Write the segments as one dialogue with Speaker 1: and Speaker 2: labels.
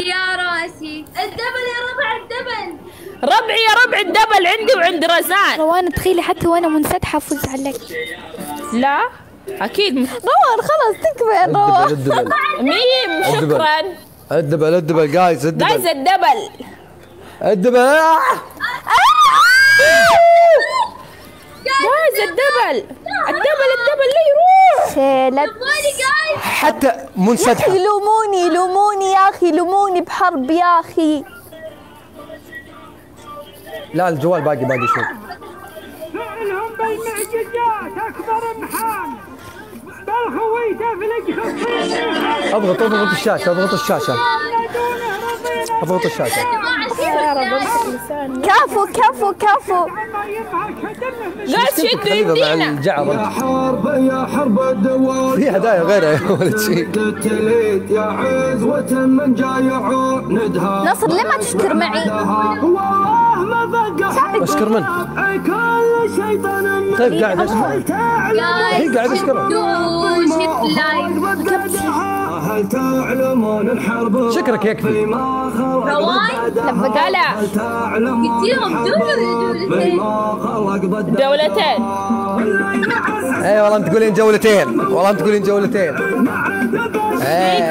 Speaker 1: يا راسي. ال double يا ربع ال double.
Speaker 2: ربعي يا ربع ال double عندي وعند رزان.
Speaker 3: روان تخيلي حتى وأنا منسدحه أفوز عليك.
Speaker 2: لا أكيد.
Speaker 3: روان خلاص تكفى
Speaker 4: ال double
Speaker 3: روان.
Speaker 4: ال double.
Speaker 2: ميم
Speaker 4: ال double.
Speaker 2: شكرا.
Speaker 4: ال double ال
Speaker 2: double
Speaker 4: guys
Speaker 2: guys
Speaker 4: الدبل. الدبل.
Speaker 2: جايز الدبل. الدبل الدبل لا يروح؟
Speaker 4: حتى
Speaker 3: يا
Speaker 4: منسدحه
Speaker 3: أخي لوموني لوموني يا أخي لوموني بحرب يا أخي.
Speaker 4: لا الجوال باقي باقي شوي.
Speaker 5: فعلهم بالمعجزات أكبر امحان
Speaker 4: أضغط أضغط الشاشة أضغط الشاشة. أضغط الشاشة.
Speaker 2: يا
Speaker 3: كفو كفو. كفو
Speaker 4: مع
Speaker 2: يدينا
Speaker 4: الجعر
Speaker 6: حرب يا حرب الدوار.
Speaker 4: في هدايا غيرها يا ولد شيء
Speaker 6: يا عزوة من ندها
Speaker 3: نصر ليه ما تشتر معي؟
Speaker 4: أشكر من طيب قاعد أشكر. هي قاعد اشكرها
Speaker 1: شفت لايف
Speaker 6: هل تعلمون الحرب
Speaker 4: شكرك يكفي
Speaker 6: ما خلق
Speaker 1: روان
Speaker 2: هلا
Speaker 6: هل تعلمون
Speaker 1: قلت لهم
Speaker 2: دولتين.
Speaker 4: أي والله أنت تقولين جولتين. والله أنت تقولين جولتين.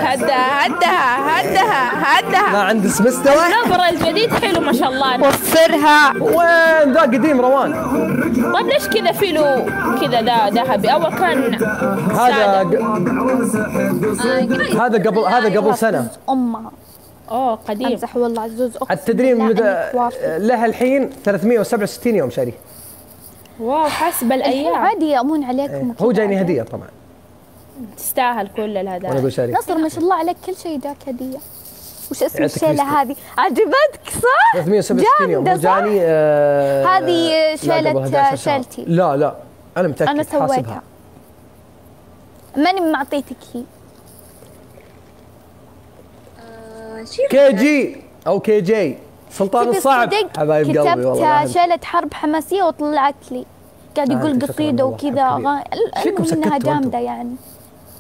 Speaker 2: هدها هدها هدها هدها
Speaker 4: ما عند اسم مستوى
Speaker 2: النظر الجديد حلو ما شاء الله.
Speaker 3: وفرها.
Speaker 4: وين؟ ذا قديم روان.
Speaker 2: طيب ليش كذا فيلو كذا ده ذهبي؟ أول كان
Speaker 4: هذا ق- هذا قبل هذا قبل سنة.
Speaker 3: امها
Speaker 2: أوه قديم.
Speaker 3: أمزح والله عزوز اقسم
Speaker 4: التدريب مدى
Speaker 3: إنك وافي.
Speaker 4: له الحين 367 يوم شاريه
Speaker 2: واو حسب الأيام.
Speaker 3: عادي يامون عليكم
Speaker 4: هو
Speaker 3: وكذا
Speaker 4: جايني. هدية. طبعا.
Speaker 2: تستاهل كل
Speaker 4: وأنا
Speaker 2: الهدايا
Speaker 4: أقول شاريه
Speaker 3: نصر ما شاء الله عليك كل شيء داك هدية. وش اسم
Speaker 4: الشيلة.
Speaker 3: هذه؟ عجبتك صح؟
Speaker 4: 367 يوم. هو
Speaker 3: جامدة، صح؟
Speaker 4: جاني آه
Speaker 3: هذه
Speaker 4: لا،
Speaker 3: شيلة
Speaker 4: قبل 11 شهر.
Speaker 3: شيلتي.
Speaker 4: لا لا أنا
Speaker 3: متأكد
Speaker 4: أنا
Speaker 3: سويتها. ماني معطيتك هي.
Speaker 4: كي جي أو كي جي. سلطان الصعب حبايب قلبي والله
Speaker 3: كتبت. شيلة حرب حماسية وطلعت لي. قاعد يقول
Speaker 4: والله،
Speaker 3: وكذا. المهم
Speaker 4: إنها.
Speaker 3: جامدة يعني.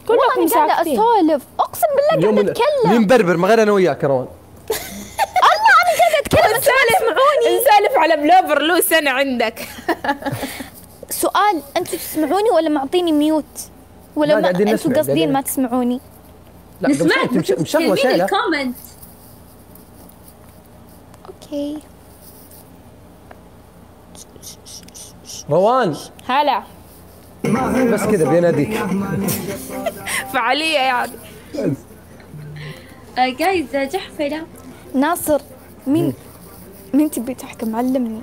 Speaker 3: والله
Speaker 2: كلكم
Speaker 3: أنا قاعدة
Speaker 2: ساكتين
Speaker 3: أسولف. أقسم بالله
Speaker 4: اللي
Speaker 3: أتكلم.
Speaker 4: مبربر ما غير أنا وياك يا روان.
Speaker 3: قاعدة أتكلم. تسمعوني
Speaker 2: نسالف على بلوفر له سنة عندك.
Speaker 3: سؤال أنتوا تسمعوني ولا معطيني mute؟ ولا
Speaker 4: لا،
Speaker 3: ما
Speaker 4: نسمع،
Speaker 3: قاصدين
Speaker 4: قاعدين-
Speaker 3: ما تسمعوني؟
Speaker 4: لا
Speaker 1: نسمعك
Speaker 4: مش- مش- مشغله شيله
Speaker 1: ال
Speaker 3: comment okay
Speaker 4: روان.
Speaker 2: هلا.
Speaker 4: بس كذا بيناديك
Speaker 2: فعالية يعني.
Speaker 1: جايز جحفلة
Speaker 3: ناصر مين؟ مين تبي تحكم؟ علمني.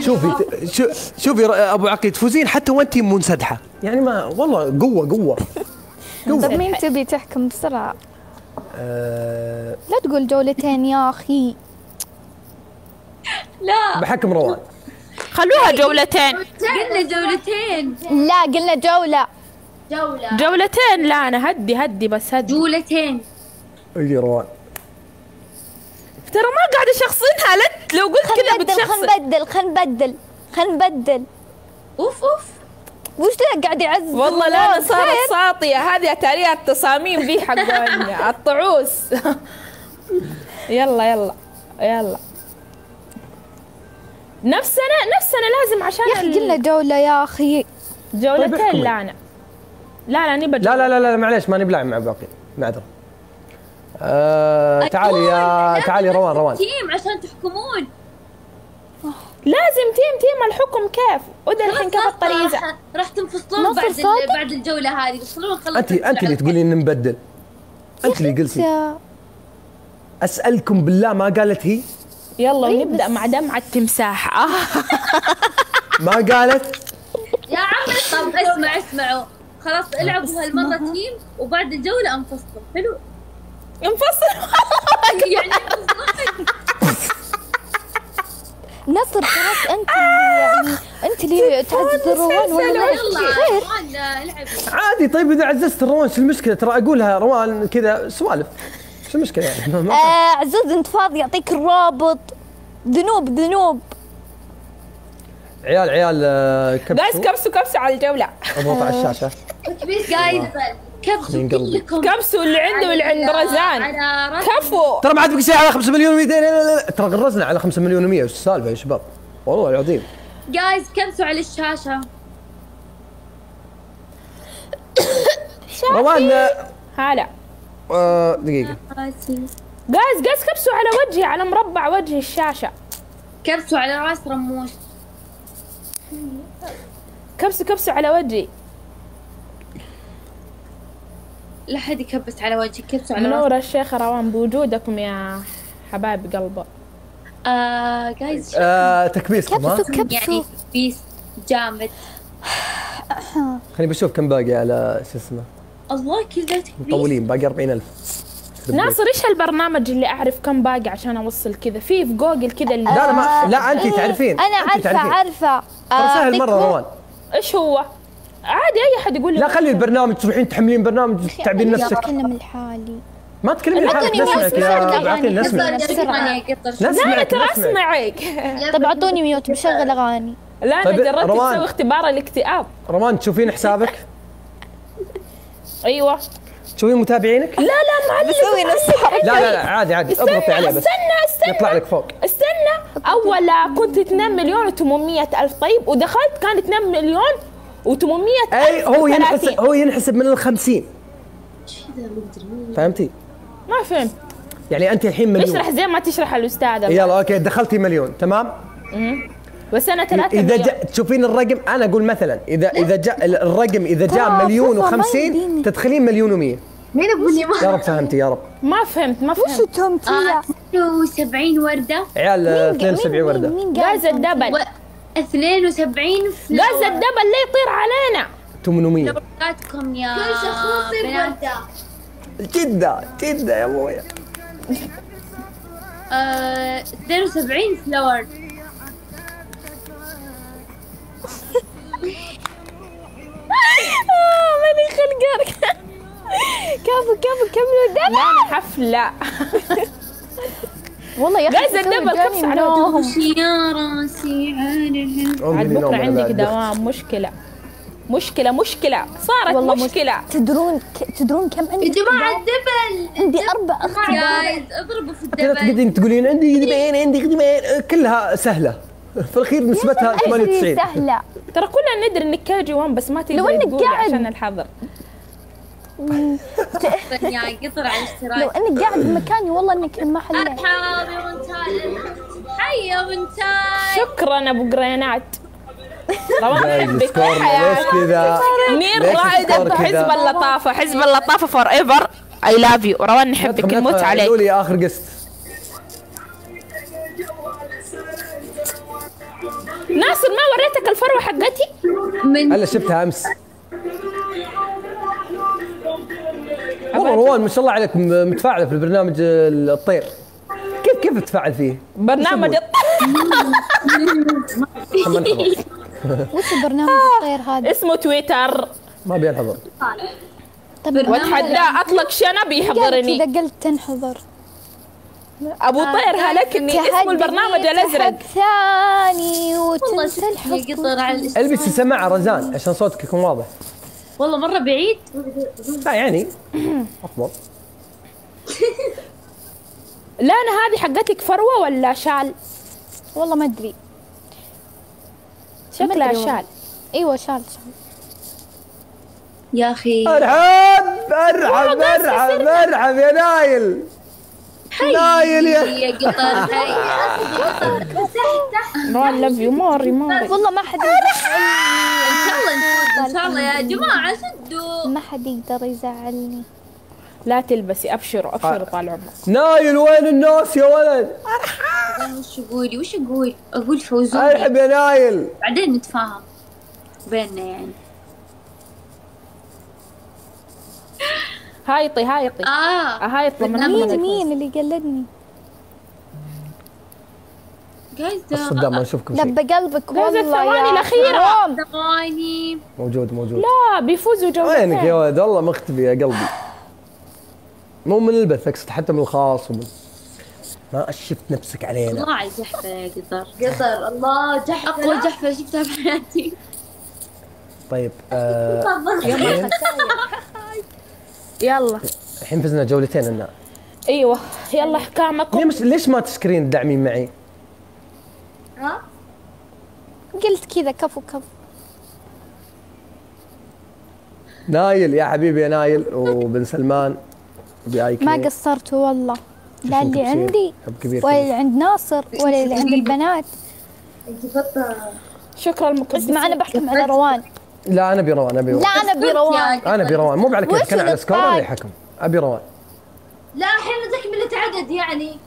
Speaker 4: شوفي شو- شوفي أبو عقيل تفوزين حتى وأنت منسدحة. يعني ما والله قوة قوة.
Speaker 3: طب مين تبي تحكم بسرعة؟
Speaker 4: أه
Speaker 3: لا تقول جولتين يا أخي.
Speaker 1: لا.
Speaker 4: بحكم روان
Speaker 2: خلوها جولتين.
Speaker 1: قلنا جولتين.
Speaker 3: لا قلنا جولة.
Speaker 1: جولة.
Speaker 2: جولتين. لا أنا هدي هدي بس هدي.
Speaker 1: جولتين.
Speaker 4: اللي روان
Speaker 2: ترى ما قاعدة شخصنها لا لو قلت كذا بتشخصن.
Speaker 3: خل نبدل خل نبدل خل نبدل
Speaker 1: أوف أوف.
Speaker 3: وش ذا قاعد يعز
Speaker 2: والله لا
Speaker 3: أنا؟
Speaker 2: صارت؟ ساطية. هذه أتاريها التصاميم ذي حق الطعوس. يلا يلا يلا. نفسنا نفسنا لازم عشان
Speaker 3: يا أخي قلنا جولة يا أخي.
Speaker 4: طيب
Speaker 2: جولتين
Speaker 4: احكمي.
Speaker 2: لا أنا لا لا نبى
Speaker 4: لا لا لا لا معليش ماني بلاعب مع باقي. معذرة. آه تعالي يا تعالي روان روان.
Speaker 1: team عشان تحكمون.
Speaker 2: لازم team team الحكم كيف؟ وده الحين كيف
Speaker 1: خلاص،
Speaker 2: الطريقة؟
Speaker 1: راح, راح تنفصلون بعد؟ بعد الجولة هذه. خلونا نخلص
Speaker 4: انت أنت اللي تقولين نبدل أنت اللي قلتي. أسألكم بالله ما قالت هي؟
Speaker 2: يلا
Speaker 3: إيه ونبدأ
Speaker 2: مع دمعة التمساح. آه.
Speaker 4: ما قالت؟
Speaker 1: يا عم طب اسمع اسمعوا. خلاص العبوا هالمرة تيم وبعد الجولة انفصلوا. حلو؟
Speaker 2: انفصل
Speaker 1: يعني
Speaker 3: نصر خلاص أنت اللي يعني أنت اللي تعزز الروان ولا؟ خير.
Speaker 1: روان
Speaker 4: عادي طيب إذا عززت روان شو المشكلة؟ ترى أقولها روان كذا سوالف. شو المشكلة يعني؟
Speaker 3: آه عزوز أنت فاضي؟ يعطيك الرابط. ذنوب ذنوب.
Speaker 4: عيال عيال آه،
Speaker 2: جايز
Speaker 4: كبسوا
Speaker 2: كبسوا كبسوا على الجولة.
Speaker 4: أضغط على الشاشة.
Speaker 1: جايز
Speaker 7: كبسوا
Speaker 4: نقلب.
Speaker 7: كلكم.
Speaker 2: كبسوا اللي عنده واللي عند رزان. كفو.
Speaker 4: ترى ما عاد بقي شيء على 5 مليون و200 لا لا لا. ترى غرزنا على 5 مليون و100 وش السالفة يا شباب؟ والله العظيم.
Speaker 7: جايز كبسوا على الشاشة.
Speaker 4: روان
Speaker 2: هلا.
Speaker 4: آه،
Speaker 7: دقيقة.
Speaker 2: جايز جايز كبسوا على وجهي على مربع وجه الشاشة.
Speaker 7: كبسوا على رأس رموش.
Speaker 2: كبسوا كبسوا على وجهي.
Speaker 7: لا حد يكبس على وجهك كبسوا على
Speaker 2: منورة الشيخ روان بوجودكم يا حبايب قلبه.
Speaker 7: آه جايز
Speaker 4: آه تكبيسكم ها؟
Speaker 3: كبسوا. كبسوا
Speaker 7: يعني بيس جامد.
Speaker 4: خليني بشوف كم باقي على شو اسمه.
Speaker 7: الله كل ذا تكبيس.
Speaker 4: مطولين باقي 40000
Speaker 2: ناصر إيش هالبرنامج اللي أعرف كم باقي عشان أوصل كذا؟ في في جوجل كذا اللي
Speaker 4: لا لا ما لا انت تعرفين أنا
Speaker 3: عارفه. عارفه
Speaker 4: ترى سهل
Speaker 3: أعطيك
Speaker 4: مره روان.
Speaker 2: إيش هو؟ عادي أي أحد يقول لي
Speaker 4: لا خلي البرنامج تروحين تحملين برنامج تعبين نفسك.
Speaker 3: أتكلم لحالي.
Speaker 4: ما تكلمين
Speaker 3: ما
Speaker 4: لحالك نسمعك يا
Speaker 3: يعني.
Speaker 4: نسمعك.
Speaker 2: لا ترى
Speaker 4: نسمعك.
Speaker 2: أسمعك.
Speaker 3: طب أعطوني ميوت بشغل أغاني.
Speaker 2: لا أنا
Speaker 4: طيب،
Speaker 2: جربت. أسوي اختبار الاكتئاب.
Speaker 4: روان تشوفين حسابك؟
Speaker 2: أيوه.
Speaker 4: تشوفين متابعينك؟
Speaker 2: لا لا ما عاد
Speaker 3: بسوي نفسي
Speaker 4: لا لا لا عادي عادي اضغطي عليه بس.
Speaker 2: استنى استنى.
Speaker 4: يطلع لك فوق.
Speaker 2: استنى. اول كنت 2 مليون و800 ألف طيب ودخلت كان 2 مليون و800
Speaker 4: أي هو ينحسب. هو ينحسب من ال 50 فهمتي؟
Speaker 2: ما فهمت.
Speaker 4: يعني أنت الحين مليون.
Speaker 2: اشرح زي ما تشرح الأستاذة.
Speaker 4: يلا أوكي دخلتي مليون تمام؟
Speaker 2: بس أنا 3
Speaker 4: اذا جاء تشوفين الرقم أنا أقول مثلا اذا إذا جاء الرقم إذا جاء مليون
Speaker 3: فضة ما
Speaker 4: و50
Speaker 3: يديني.
Speaker 4: تدخلين مليون و100
Speaker 7: مين ابو اللي
Speaker 4: يا رب فهمتي يا رب.
Speaker 2: ما فهمت ما
Speaker 3: وش
Speaker 2: فهمت.
Speaker 3: التومتية؟
Speaker 7: 72 وردة.
Speaker 4: عيال آه، 72
Speaker 3: مين-
Speaker 4: وردة.
Speaker 3: مين قال
Speaker 2: غاز الدبل
Speaker 7: 72 فلور
Speaker 2: غاز الدبل لا يطير علينا.
Speaker 4: 800
Speaker 7: بركاتكم يا بنات.
Speaker 4: جدة جدة يا أبويا.
Speaker 7: آه 72 فلور
Speaker 3: آه، ماني خلقك. كفو كفو كملوا الدبل
Speaker 2: لا أنا حفلة.
Speaker 3: والله يا أخي
Speaker 2: الدبل
Speaker 3: جاني
Speaker 2: كبس على.
Speaker 7: وشي يا راسي على
Speaker 2: عاد
Speaker 4: بكرة
Speaker 2: عندك. دوام مشكلة. مشكلة مشكلة. صارت
Speaker 3: والله مش-
Speaker 2: مشكلة.
Speaker 3: تدرون ك... تدرون كم عندي
Speaker 7: يا جماعة ال double.
Speaker 3: عندي أربع اختبارات
Speaker 7: guys اضربوا في
Speaker 4: ال
Speaker 7: double.
Speaker 4: تقعدين تقولين عندي قدمين عندي قدمين كلها سهلة. في الأخير نسبتها 98
Speaker 3: سهلة.
Speaker 2: ترى كلنا ندري جي 1 بس ما تقدر
Speaker 3: لو إنك
Speaker 2: تقولي
Speaker 3: قاعد-
Speaker 2: عشان الحظر.
Speaker 7: يا قطر على
Speaker 3: لو
Speaker 7: الاشتراك
Speaker 3: أنك قاعد بمكاني والله إنك ما حليت
Speaker 7: ارحب يا بنتاي حي يا بنتاي
Speaker 2: شكرا أبو قرينات
Speaker 4: ليش
Speaker 2: حياتي
Speaker 4: كذا؟
Speaker 2: ال
Speaker 4: score كذا؟
Speaker 2: حزب اللطافة حزب اللطافة forever I love you روان نحبك. نموت. عليك.
Speaker 4: قولوا لي آخر قسط
Speaker 2: ناصر ما وريتك الفروة حقتي؟
Speaker 7: من
Speaker 4: هلا شفتها أمس. والله روان ما شاء الله عليك م- متفاعلة في البرنامج الطير. كيف كيف تتفاعل فيه؟
Speaker 2: برنامج
Speaker 4: حضر
Speaker 3: وش برنامج الطير هذا؟
Speaker 2: اسمه تويتر.
Speaker 4: ما بينحضر
Speaker 3: طب
Speaker 2: واتحداه أطلق شنب يحضرني.
Speaker 3: اذا قلت تنحضر.
Speaker 2: أبو طير هلكني اسمه البرنامج
Speaker 3: الأزرق. ثاني
Speaker 7: والله
Speaker 3: وتنسى
Speaker 7: الاشتراك
Speaker 4: البسي السماعة رزان عشان صوتك يكون واضح.
Speaker 7: والله مرة بعيد.
Speaker 4: لا يعني. أفضل.
Speaker 2: لا أنا هذه حقتك فروة ولا شال؟
Speaker 3: والله ما
Speaker 2: شكلها
Speaker 3: أدري والله.
Speaker 2: شال.
Speaker 3: إيوه شال شال.
Speaker 7: يا أخي.
Speaker 4: أرحب أرحب أرحب أرحب يا نايل. نايل يا
Speaker 7: يا قطر. حي
Speaker 2: روان love you more more
Speaker 3: والله ما حد
Speaker 7: إن شاء الله نفوز إن شاء الله يا جماعة شدوا.
Speaker 3: ما حد يقدر يزعلني.
Speaker 2: لا تلبسي ابشروا ابشروا طال عمرك.
Speaker 4: نايل وين الناس يا ولد؟
Speaker 7: أنا وش اقولي وش أقول أقول فوزوني.
Speaker 4: أرحب يا نايل.
Speaker 7: بعدين نتفاهم. بيننا يعني.
Speaker 2: هايطي هايطي.
Speaker 7: آه.
Speaker 2: هايطي. من
Speaker 3: مين. مين اللي قلدني
Speaker 7: جايز.
Speaker 4: الصدام ما نشوفكم شيء.
Speaker 3: لب قلبك. والله
Speaker 2: الثواني.
Speaker 3: حرام.
Speaker 7: ثواني.
Speaker 4: موجود موجود.
Speaker 2: لا بيفوزوا
Speaker 4: وينك يا
Speaker 2: جولتين
Speaker 4: ولد؟ والله مختفي يا قلبي. مو من البث أقصد حتى من الخاص ومن ما شفت نفسك علينا.
Speaker 7: الله على الجحفة يا قطر قطر الله جحفة أقوى جحفة شفتها في حياتي.
Speaker 4: طيب آه
Speaker 7: يوم
Speaker 4: الحين
Speaker 2: يلا.
Speaker 4: الحين فزنا جولتين لنا
Speaker 2: أيوه. يلا احكامكم
Speaker 4: ليش ليش ما تسكرين تدعمين معي؟
Speaker 1: ها؟
Speaker 3: قلت كذا كفو كفو.
Speaker 4: نايل يا حبيبي يا نايل وبن سلمان
Speaker 3: ما قصرتوا والله. لا اللي؟ عندي ولا. اللي عند ناصر ولا اللي عند البنات.
Speaker 2: شكرا المكبسين
Speaker 3: اسمع أنا بحكم على روان.
Speaker 4: لا أنا أبي روان أبي
Speaker 3: لا
Speaker 4: روان.
Speaker 3: أنا بروان
Speaker 4: أنا أبي روان. مو على كيف كان على سكور ولا؟ يحكم؟ أبي روان.
Speaker 1: لا زي كملة عدد يعني.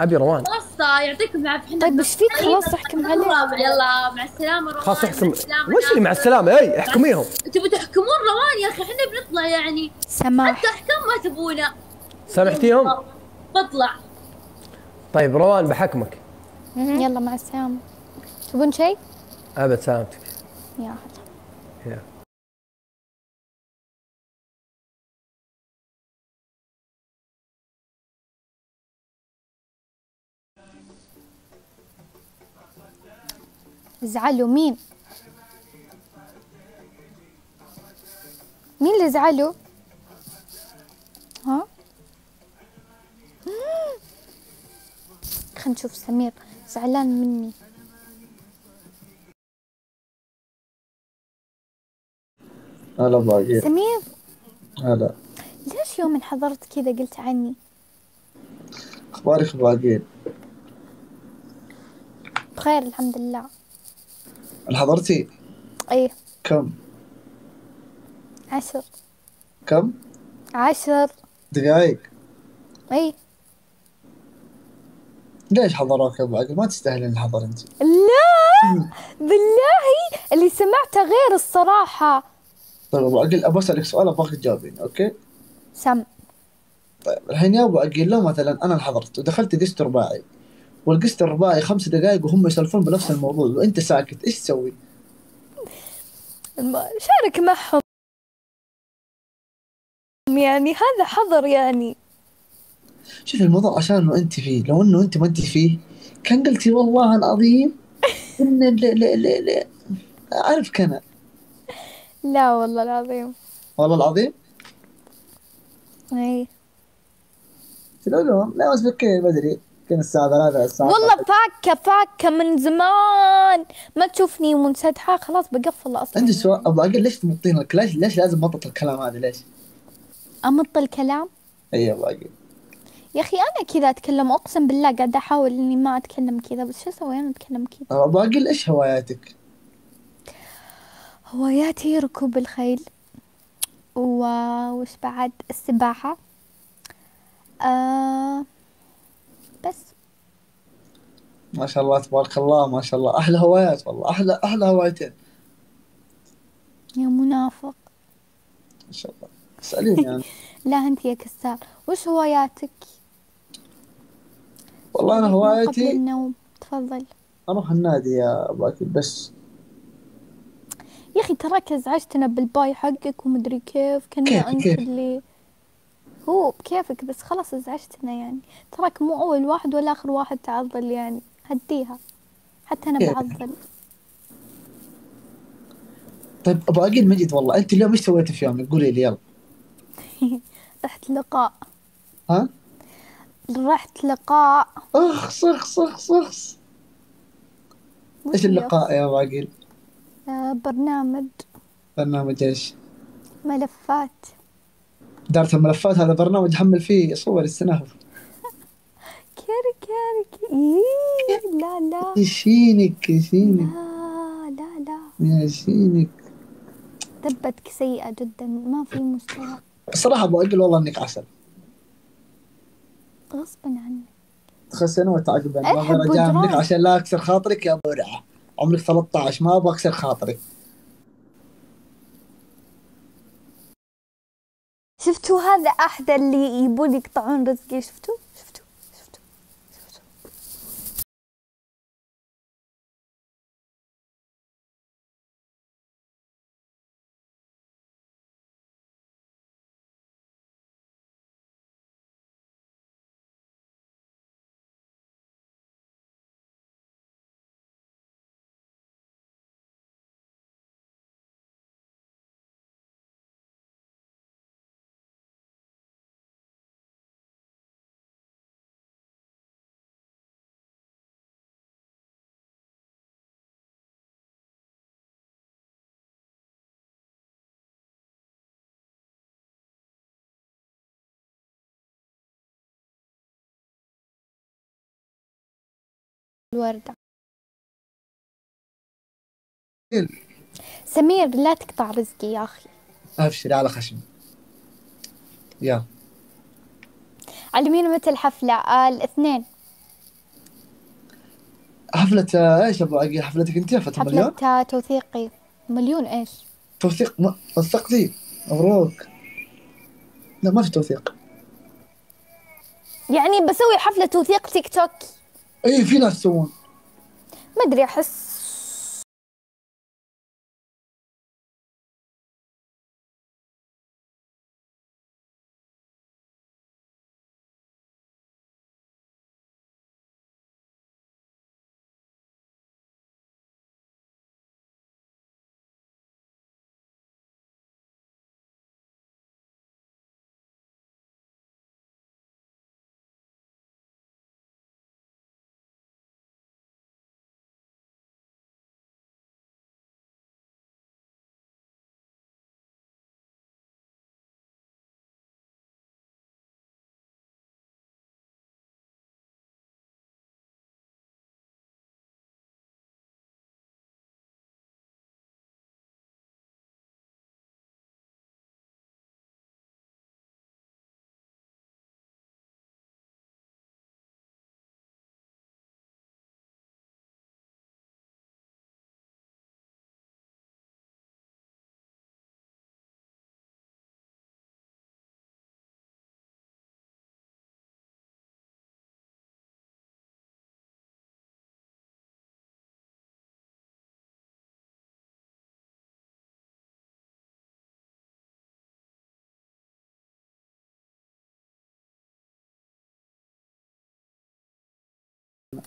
Speaker 4: أبي روان.
Speaker 1: خلاص يعطيكم العافية. إحنا
Speaker 3: طيب وش فيك؟ خلاص أحكم عليه
Speaker 1: يلا مع السلامة روان.
Speaker 4: خلاص احسم وش اللي مع السلامة؟ أي احكميهم.
Speaker 1: تبوا تحكمون روان يا أخي إحنا بنطلع يعني.
Speaker 3: سماح.
Speaker 1: حتى احكام ما تبونا
Speaker 4: سامحتيهم؟
Speaker 1: بطلع.
Speaker 4: طيب روان بحكمك.
Speaker 3: يلا مع السلامة. تبون شيء؟
Speaker 4: أبد سلامتك
Speaker 3: يا زعلوا مين؟ مين اللي زعلوا؟ ها؟ خلينا نشوف سمير زعلان مني
Speaker 8: هلا باقي.
Speaker 3: سمير.
Speaker 8: هلا.
Speaker 3: ليش يوم حضرت كذا قلت عني؟
Speaker 8: أخبارك باقيين
Speaker 3: بخير الحمد لله.
Speaker 8: هل حضرتي
Speaker 3: إيه.
Speaker 8: كم؟
Speaker 3: عشر.
Speaker 8: كم؟
Speaker 3: عشر.
Speaker 8: دقائق.
Speaker 3: إيه.
Speaker 8: ليش حضروك يا باقي؟ ما تستاهلين الحضر أنت.
Speaker 3: لا! بالله! اللي سمعته غير الصراحة.
Speaker 8: طيب أبو عقل ابى أسألك سؤال أبغاك تجاوبين أوكي؟
Speaker 3: سم.
Speaker 8: طيب الحين يا أبو عقل لو مثلا أنا اللي حضرت ودخلت قسط رباعي والقسط الرباعي خمس دقائق وهم يسولفون بنفس الموضوع وأنت ساكت إيش تسوي؟
Speaker 3: شارك معهم. يعني هذا حظر يعني.
Speaker 8: شوف الموضوع عشان انه أنت فيه لو إنه أنت ما أنت فيه كان قلتي والله العظيم ان لا لا لا لا اعرفك أنا
Speaker 3: لا والله العظيم.
Speaker 8: والله العظيم؟
Speaker 3: اي
Speaker 8: في العلوم لا بس بكير بدري كان الساعة ثلاثة الساعة
Speaker 3: والله فاكة فاكة من زمان. ما تشوفني منسدحة خلاص بقفل أصلا.
Speaker 8: عندي سؤال ابو عقل ليش تمطين ليش ليش لازم مطط الكلام هذا؟ ليش؟
Speaker 3: أمط الكلام؟
Speaker 8: إي ابو عقل
Speaker 3: يا أخي أنا كذا أتكلم أقسم بالله قاعدة أحاول إني ما أتكلم كذا بس شو أسوي؟ أنا أتكلم كذا.
Speaker 8: ابو عقل إيش هواياتك؟
Speaker 3: هواياتي ركوب الخيل. وش بعد؟ السباحة. آه... بس.
Speaker 8: ما شاء الله تبارك الله ما شاء الله. أحلى هوايات والله أحلى أحلى هوايتين.
Speaker 3: يا منافق.
Speaker 8: ما شاء الله. اساليني يعني.
Speaker 3: لا أنت يا كسار. وش هواياتك؟
Speaker 8: والله أنا
Speaker 3: قبل
Speaker 8: هوايتي
Speaker 3: النوم. تفضل.
Speaker 8: أروح النادي يا عقل بس
Speaker 3: يا أخي تراك أزعجتنا بالباي حقك ومدري كيف كنا
Speaker 8: أنت؟
Speaker 3: اللي هو بكيفك بس خلاص أزعجتنا يعني تراك مو أول واحد ولا آخر واحد تعضل يعني هديها حتى
Speaker 8: أنا؟
Speaker 3: بعضل
Speaker 8: طيب أبو عقل مجد والله أنت اليوم إيش سويتي في يومك؟ قولي لي يلا
Speaker 3: رحت لقاء
Speaker 8: ها؟
Speaker 3: رحت لقاء
Speaker 8: أخ اخ اخ اخ
Speaker 3: وش إيش؟
Speaker 8: اللقاء يا؟
Speaker 3: آه برنامج.
Speaker 8: برنامج إيش؟
Speaker 3: ملفات.
Speaker 8: إدارة الملفات هذا برنامج حمل فيه صور السنة
Speaker 3: كيري كيري كيري. لا لا.
Speaker 8: يشينك يشينك.
Speaker 3: لا لا لا.
Speaker 8: يشينك.
Speaker 3: دبتك سيئة جدا ما في مستوى.
Speaker 8: الصراحة أبو عقل والله إنك عسل.
Speaker 3: غصبا عني
Speaker 8: خمس سنوات عقبا ما جاملك
Speaker 3: وجران.
Speaker 8: عشان لا أكسر خاطرك يا برعة عمرك 13 ما أبغى أكسر خاطرك
Speaker 3: شفتوا هذا أحد اللي يبون يقطعون رزقي؟ شفتوا؟ وردة سمير. لا تقطع رزقي يا أخي.
Speaker 8: ابشري على خشم. يلا.
Speaker 3: علمينا متى الحفلة؟ آه الاثنين.
Speaker 8: حفلة إيش أبو عقيل؟ حفلتك أنت فترة مليون
Speaker 3: حفلة آه، توثيقي. مليون إيش؟
Speaker 8: توثيق ما وثقتي مبروك. لا ما في توثيق.
Speaker 3: يعني بسوي حفلة توثيق تيك توك؟
Speaker 8: اي في ناس يسوون.
Speaker 3: ما أدري أحس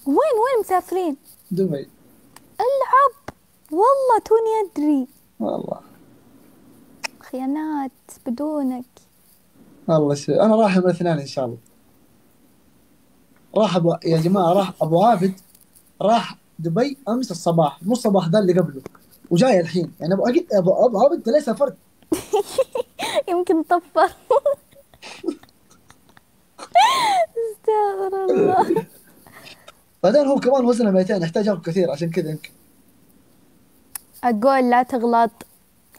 Speaker 3: وين وين مسافرين؟
Speaker 8: دبي.
Speaker 3: العب. والله توني أدري.
Speaker 8: والله.
Speaker 3: خيانات بدونك.
Speaker 8: والله شو أنا راح يوم الاثنين إن شاء الله. راح أبو... يا جماعة راح أبو عابد. راح دبي أمس الصباح. مو الصباح ذا اللي قبله. وجاي الحين. يعني ابو عقيل ابو أبو عابد أنت ليه سافرت؟
Speaker 3: يمكن طفر. استغفر الله.
Speaker 8: بعدين هو كمان وزنه 200 يحتاج ياكل كثير عشان كذا يمكن.
Speaker 3: أقول لا تغلط.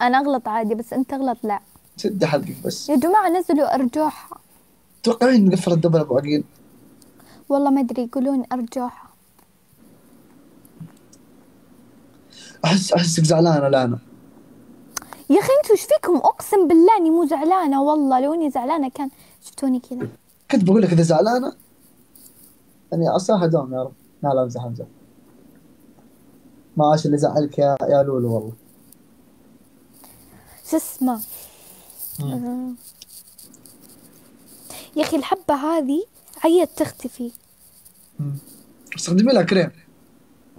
Speaker 3: أنا أغلط عادي بس أنت تغلط لا.
Speaker 8: سد حلقك بس.
Speaker 3: يا جماعة نزلوا ارجوحها
Speaker 8: توقعين نقفل الدبل أبو عقيل؟
Speaker 3: والله ما أدري يقولون ارجوحها
Speaker 8: احس أحسك زعلانة لا أنا
Speaker 3: يا أخي أنتوا إيش فيكم؟ أقسم بالله إني مو زعلانة والله لو إني زعلانة كان شفتوني كذا؟
Speaker 8: كنت بقول لك إذا زعلانة يعني عساها دوم يا رب. لا لا امزح امزح ما عاش اللي زعلك يا يا لولو والله.
Speaker 3: شو اسمه؟ آه. يا أخي الحبة هذه عيت تختفي
Speaker 8: استخدمي لها كريم.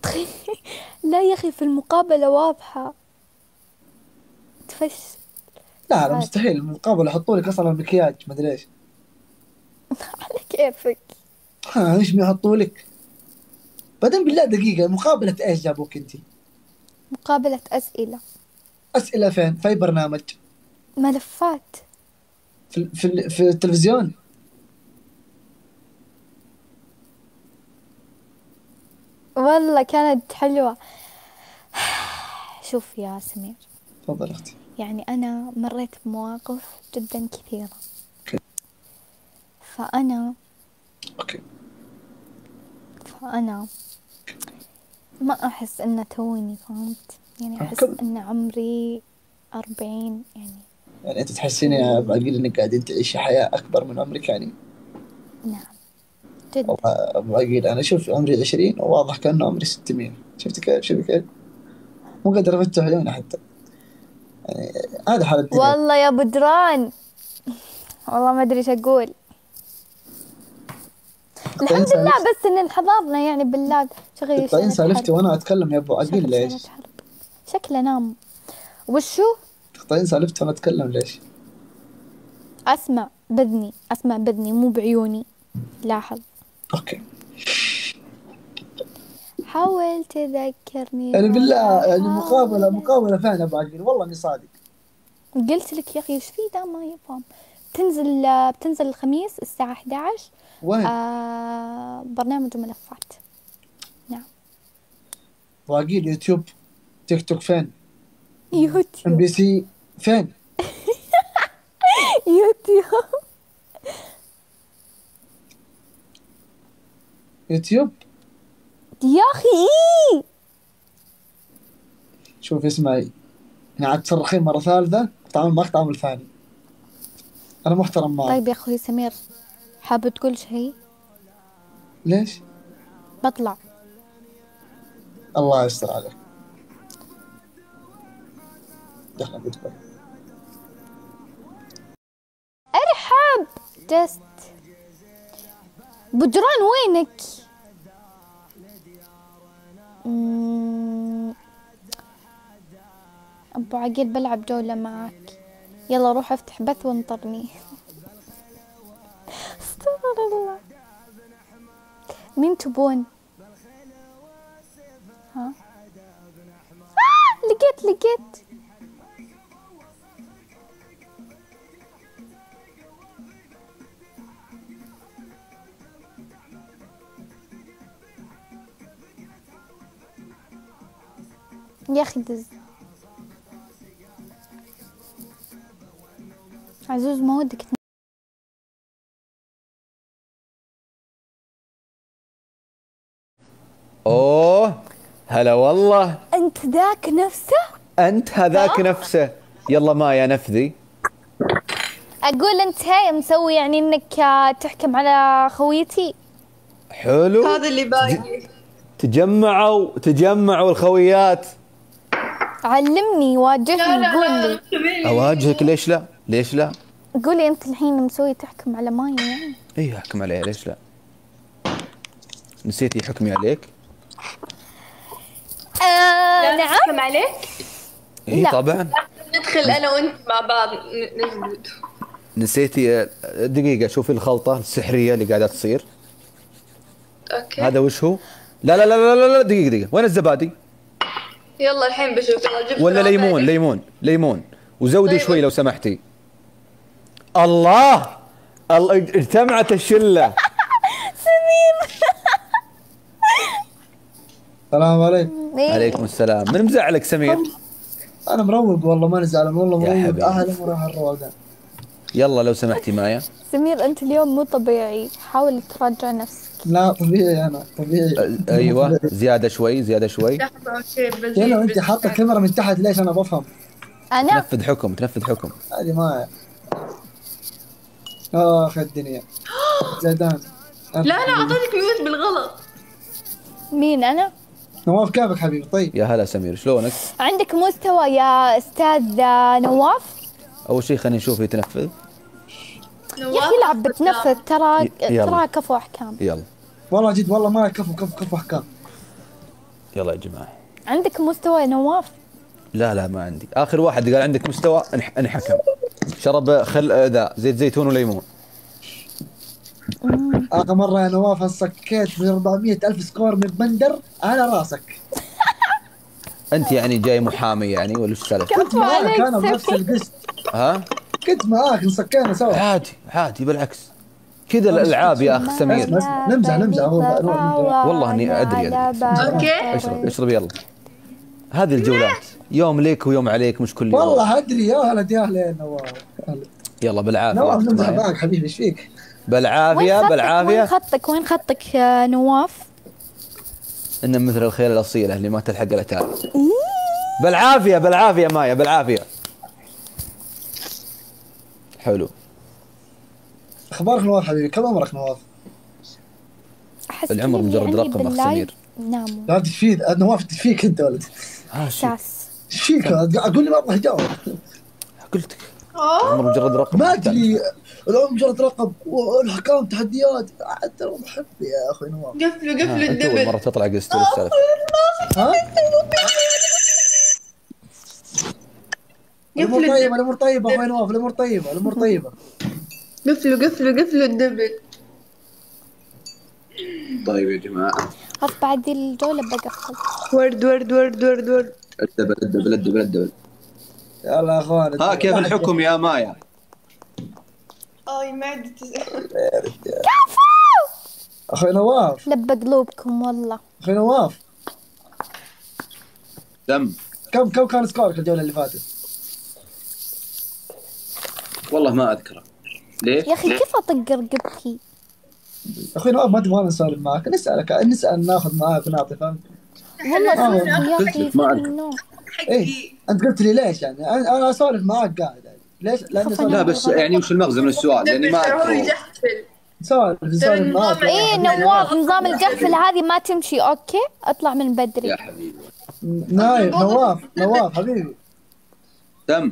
Speaker 3: لا يا أخي في المقابلة واضحة. تفش.
Speaker 8: لا لا. مستحيل. المقابلة يحطوا لك أصلا مكياج ما أدري إيش.
Speaker 3: على كيفك.
Speaker 8: ها إيش بيحطوا لك؟ بعدين بالله دقيقة مقابلة إيش جابوك أنت؟
Speaker 3: مقابلة أسئلة.
Speaker 8: أسئلة فين؟ في أي برنامج.
Speaker 3: ملفات.
Speaker 8: في في, في التلفزيون.
Speaker 3: والله كانت حلوة. شوف يا سمير.
Speaker 8: تفضل أختي.
Speaker 3: يعني أنا مريت بمواقف جدا كثيرة.
Speaker 8: okay.
Speaker 3: فأنا
Speaker 8: okay.
Speaker 3: فأنا ما أحس إن توني فهمت؟ يعني أحس؟ إن عمري أربعين يعني.
Speaker 8: يعني أنت تحسين يا عقيل إنك قاعدين تعيشي حياة أكبر من عمرك يعني.
Speaker 3: نعم جدا.
Speaker 8: ابو عقيل أنا شوف عمري 20 وواضح كأنه عمري 600 شفت كيف شوفي كيف؟ مو قادر أفتح عيوني حتى. يعني هذا حال الدنيا.
Speaker 3: والله يا بدران. والله ما أدري إيش أقول. الحمد
Speaker 8: تقطعين
Speaker 3: لله بس إن انحضرنا يعني بالله شغلي
Speaker 8: تقطعين
Speaker 3: شغلة
Speaker 8: سالفتي. وأنا أتكلم يا أبو عقيل
Speaker 3: شغل
Speaker 8: ليش؟
Speaker 3: شكله نام. وشو؟
Speaker 8: تقطعين سالفتي وأنا أتكلم ليش؟
Speaker 3: أسمع بذني أسمع بذني مو بعيوني. لاحظ.
Speaker 8: okay.
Speaker 3: حاول تذكرني
Speaker 8: يعني بالله يعني مقابلة فين يا ابو عقيل والله إني صادق.
Speaker 3: قلت لك يا أخي إيش في ده ما يفهم؟ بتنزل بتنزل الخميس الساعة 11
Speaker 8: وين؟
Speaker 3: آه برنامج ملفات نعم.
Speaker 8: باقي اليوتيوب تيك توك فين؟ إم
Speaker 3: يوتيوب
Speaker 8: بي سي فين؟
Speaker 3: يوتيوب.
Speaker 8: يوتيوب؟
Speaker 3: يا أخي إيه.
Speaker 8: شوف اسمعي يعني عاد تصرخين مرة ثالثة تعامل معك تعامل ثاني أنا محترم معك
Speaker 3: طيب يا أخوي سمير. حابب تقول شيء؟
Speaker 8: ليش؟
Speaker 3: بطلع.
Speaker 8: الله يستر عليك.
Speaker 3: أرحب. جست بجران وينك. أبو عقيل بلعب جولة معاك يلا روح افتح بث وانطرني. الله. مين تبون؟ ها؟ آه لقيت لقيت. يا أخي دز. عزوز ما ودك
Speaker 4: هلا والله.
Speaker 3: أنت ذاك نفسه؟
Speaker 4: أنت هذاك نفسه. يلا مايا نفذي.
Speaker 3: أقول أنت هاي مسوي يعني إنك آه، تحكم على خويتي.
Speaker 4: حلو.
Speaker 9: هذا اللي باقي.
Speaker 4: تجمعوا تجمعوا الخويات.
Speaker 3: علمني واجهني قول لي
Speaker 4: أواجهك ليش لا؟ ليش لا؟
Speaker 3: قولي أنت الحين مسوي تحكم على ماي يعني.
Speaker 4: اي أحكم عليها ليش لا؟ نسيتي حكمي عليك.
Speaker 3: آه نعم.
Speaker 9: نحكم عليك.
Speaker 4: اي. طبعا.
Speaker 9: ندخل أنا وأنت مع بعض نجلد
Speaker 4: نسيتي آه، دقيقة شوفي الخلطة السحرية اللي قاعدة تصير.
Speaker 9: okay.
Speaker 4: هذا وش هو؟ لا لا لا لا لا, دقيقة دقيقة. وين الزبادي؟
Speaker 9: يلا الحين بشوف. يلا جبت
Speaker 4: ولا. ليمون ليمون ليمون. وزودي
Speaker 9: طيب.
Speaker 4: شوي لو سمحتي. الله! ال- اجتمعت الشلة.
Speaker 8: السلام عليكم.
Speaker 3: إيه.
Speaker 4: عليكم السلام. من مزعلك سمير؟
Speaker 8: أنا مروق والله ماني زعلان والله
Speaker 4: يا
Speaker 8: مروق.
Speaker 4: حبيبي.
Speaker 8: أهلا وراح الروقان
Speaker 4: يلا لو سمحتي مايا
Speaker 3: سمير أنت اليوم مو طبيعي. حاول تراجع نفسك.
Speaker 8: لا طبيعي أنا طبيعي.
Speaker 4: أيوه. زيادة شوي زيادة شوي.
Speaker 8: أنت
Speaker 9: بس-
Speaker 8: حاطة الكاميرا من تحت ليش أنا بفهم؟
Speaker 3: أنا؟
Speaker 4: تنفذ حكم تنفذ حكم.
Speaker 8: هذه ما آخ الدنيا. زيدان.
Speaker 9: لا لا أعطيتك ميوت بالغلط.
Speaker 3: مين أنا؟
Speaker 8: نواف كيفك حبيبي؟ طيب.
Speaker 4: يا هلا سمير شلونك؟
Speaker 3: عندك مستوى يا أستاذ آه، نواف؟
Speaker 4: أول شيء خلينا نشوف يتنفذ
Speaker 3: يا أخي لعب بتنفذ ترى. ترى كفو أحكام.
Speaker 4: يلا.
Speaker 8: والله جد والله ما كفو كفو كفو أحكام.
Speaker 4: يلا يا جماعة.
Speaker 3: عندك مستوى يا نواف؟
Speaker 4: لا لا ما عندي. آخر واحد قال عندك مستوى انح- انحكم. شرب خل آه، ذا زيت زيتون وليمون.
Speaker 8: آخر مرة يا نواف انصكيت ب 400 ألف score من بندر على راسك
Speaker 4: أنت يعني جاي محامي يعني ولا إيش السالفة؟
Speaker 8: كنت معاك أنا بنفس. القسط
Speaker 4: ها؟
Speaker 8: كنت معاك انصكينا سوا
Speaker 4: عادي عادي بالعكس كذا الألعاب يا اخ سمير
Speaker 8: نمزح، نمزح،
Speaker 4: والله إني أدري أدري.
Speaker 9: okay
Speaker 4: اشرب اشرب يلا هذه الجولات يوم ليك ويوم عليك مش كل يوم
Speaker 8: والله أدري يا هلا يا هلا يا نواف.
Speaker 4: يلا بالعافية
Speaker 8: نواف نمزح. معك حبيبي إيش فيك؟
Speaker 3: وين بالعافية. وين
Speaker 4: بالعافيه
Speaker 3: خطك؟ وين خطك يا نواف؟
Speaker 4: إن مثل الخيل الاصيله اللي ما تلحق الاتاري بالعافية بالعافية مايا بالعافية. حلو.
Speaker 8: أخبارك نواف حبيبي؟ كم عمرك نواف؟
Speaker 3: أحس
Speaker 4: العمر مجرد رقم، بال
Speaker 3: live
Speaker 4: سمير.
Speaker 3: ناموا
Speaker 8: لا تفيد نواف تفيك أنت ولد.
Speaker 3: احساس
Speaker 8: إيش فيك أقول لي ما أبغى اجاوب
Speaker 4: قلت لك العمر مجرد رقم
Speaker 8: ما أدري. العمر مجرد رقم والحكام تحديات حتى لو بحب يا أخوي نواف.
Speaker 9: قفلوا قفلوا
Speaker 4: أنت أول مرة
Speaker 9: الدبل
Speaker 4: تطلع قست السالفة.
Speaker 8: ها؟
Speaker 9: الأمور
Speaker 8: طيبه
Speaker 9: الدبل.
Speaker 8: الأمور طيبة أخوي نواف الأمور طيبة الأمور طيبة.
Speaker 9: قفلوا قفلوا قفلوا الدبل.
Speaker 4: طيب يا جماعة.
Speaker 3: خلاص بعد دي الجولة بقفل.
Speaker 9: ورد ورد ورد ورد ورد.
Speaker 4: الدبل الدبل الدبل الدبل.
Speaker 8: يلا يا أخوان
Speaker 4: ها كيف الحكم يا مايا؟
Speaker 9: اي معدتي
Speaker 8: أخوي نواف.
Speaker 3: لب قلوبكم والله.
Speaker 8: أخوي نواف.
Speaker 10: دم.
Speaker 8: كم كم كان سكورك الجولة اللي فاتت؟
Speaker 10: والله ما أذكره. ليه؟
Speaker 3: يا أخي كيف أطق رقبتي؟
Speaker 8: أخوي نواف ما تبغانا نسولف معك. نسألك نسأل ناخذ معاك ونعطي فهمت؟
Speaker 3: والله
Speaker 8: آه.
Speaker 3: صدق يا
Speaker 10: أخي ما
Speaker 3: النوم
Speaker 8: إيه أنت قلت لي ليش يعني؟ أنا أنا أسولف معاك قاعد يعني. ليش؟
Speaker 10: لا بس يعني وش المغزى من السؤال؟ لأني ما
Speaker 9: يجحفل
Speaker 8: نسولف نسولف معاك
Speaker 3: إيه نواف نظام القفل هذه ما تمشي. okay؟ أطلع من
Speaker 10: يا
Speaker 3: بدري
Speaker 10: حبيبي.
Speaker 8: نايف نواف نواف حبيبي.
Speaker 10: دم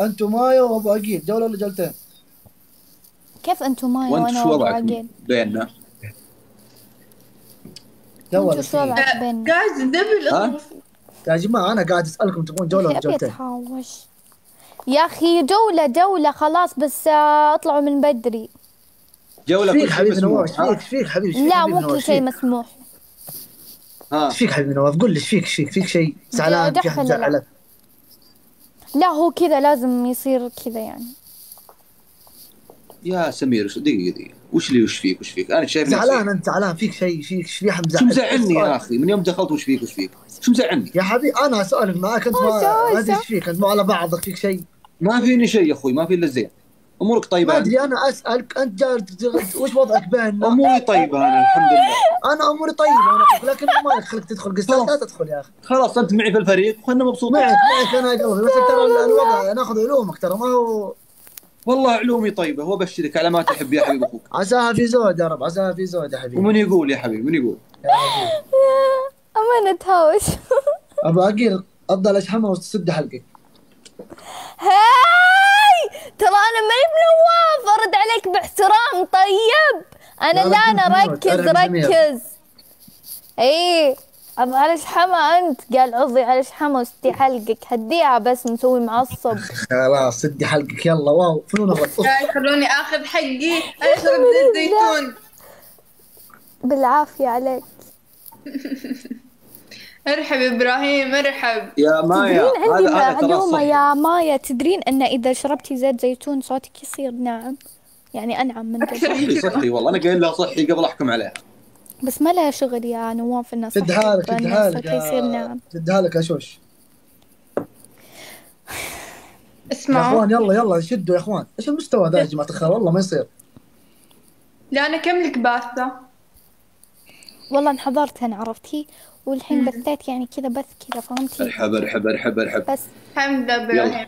Speaker 8: أنتم مايو وأبو عقيل. جولة ولا جولتين؟
Speaker 3: كيف أنتم
Speaker 10: وأنت
Speaker 3: وأنا
Speaker 10: شو
Speaker 3: وأبو
Speaker 10: وضعك
Speaker 3: عقيل؟
Speaker 10: بيننا؟
Speaker 3: جولة شو وضعك بيننا؟
Speaker 9: جايز؟ اضرب
Speaker 8: يا جماعة أنا قاعد أسألكم تبغون جولة ولا جولتين؟
Speaker 3: يا أخي جولة جولة خلاص بس آه، اطلعوا من بدري
Speaker 10: جولة
Speaker 8: فيك
Speaker 10: كل شيء
Speaker 8: حبيبي نواف
Speaker 10: ها؟
Speaker 8: فيك حبيبي فيك
Speaker 3: لا مو؟ كل شيء
Speaker 8: فيك؟
Speaker 3: مسموح
Speaker 8: إيش فيك حبيبي نواف قول لي إيش فيك إيش فيك فيك شيء زعلان في أحد
Speaker 3: لا.
Speaker 8: زعلك
Speaker 3: لا هو كذا لازم يصير كذا يعني
Speaker 10: يا سمير دقيقة دقيقة وش اللي وش فيك وش فيك؟ أنا شايف
Speaker 8: زعلان أنت زعلان فيك شيء فيك في احد
Speaker 10: شو مزعلني يا أخي من يوم دخلت وش فيك وش فيك؟ شو مزعلني؟
Speaker 8: يا حبيبي أنا اسولف معاك أنت ما
Speaker 3: أدري؟
Speaker 8: إيش فيك أنت مو على بعضك فيك شيء
Speaker 10: ما فيني شيء يا أخوي ما في إلا الزين أمورك طيبة
Speaker 8: ما؟ أدري أنا أسألك أنت جالس وش وضعك بيننا؟
Speaker 10: أموري طيبة أنا الحمد لله
Speaker 8: أنا أموري طيبة أنا لكن ما لك خلق تدخل قصه لا تدخل يا أخي
Speaker 10: خلاص أنت معي في الفريق وخلنا مبسوطين
Speaker 8: معك معك أنا يا قلبي بس ترى الوضع ناخذ علومك ترى ما هو
Speaker 10: والله علومي طيبة وابشرك على ما تحب يا حبيب أخوك.
Speaker 8: عساها في زود يا رب عساها في زود يا حبيبي.
Speaker 10: ومن يقول يا حبيبي من يقول؟
Speaker 3: اما نتهاوش
Speaker 8: أبو عقيل أفضل اشحمها وتسد حلقك.
Speaker 3: هاي! ترى أنا ماني بنواف أرد عليك باحترام طيب. أنا
Speaker 8: لا، أنا
Speaker 3: ركز. ركز. إيه. أبغى على شحمة أنت؟ قال عضي على شحمة وستي حلقك. هديها بس مسوي معصب.
Speaker 8: خلاص سدي حلقك. يلا واو. فنون
Speaker 9: خلوني آخذ حقي. أشرب زيت زيتون.
Speaker 3: بالعافية عليك.
Speaker 9: ارحب إبراهيم ارحب.
Speaker 10: يا مايا
Speaker 3: تدرين عندي معلومة يا مايا. تدرين إن إذا شربتي زيت زيتون صوتك يصير ناعم. يعني أنعم من
Speaker 10: صحي صحي. والله أنا قايل لها صحي قبل أحكم عليها
Speaker 3: بس ما لها شغل يا نواف الناس
Speaker 8: حالك
Speaker 3: صوتها يصير ناعم
Speaker 8: سد حالك يا شوش. يا
Speaker 9: اسمعوا
Speaker 8: إخوان يلا يلا شدوا يا إخوان. إيش المستوى ذا يا جماعة الخير؟ والله ما يصير.
Speaker 9: لا أنا كم لك باثة؟
Speaker 3: والله انحضرت أنا عرفتي والحين بثيت يعني كذا بث كذا فهمتي
Speaker 10: أرحب أرحب أرحب أرحب.
Speaker 3: بس.
Speaker 9: الحمد لله.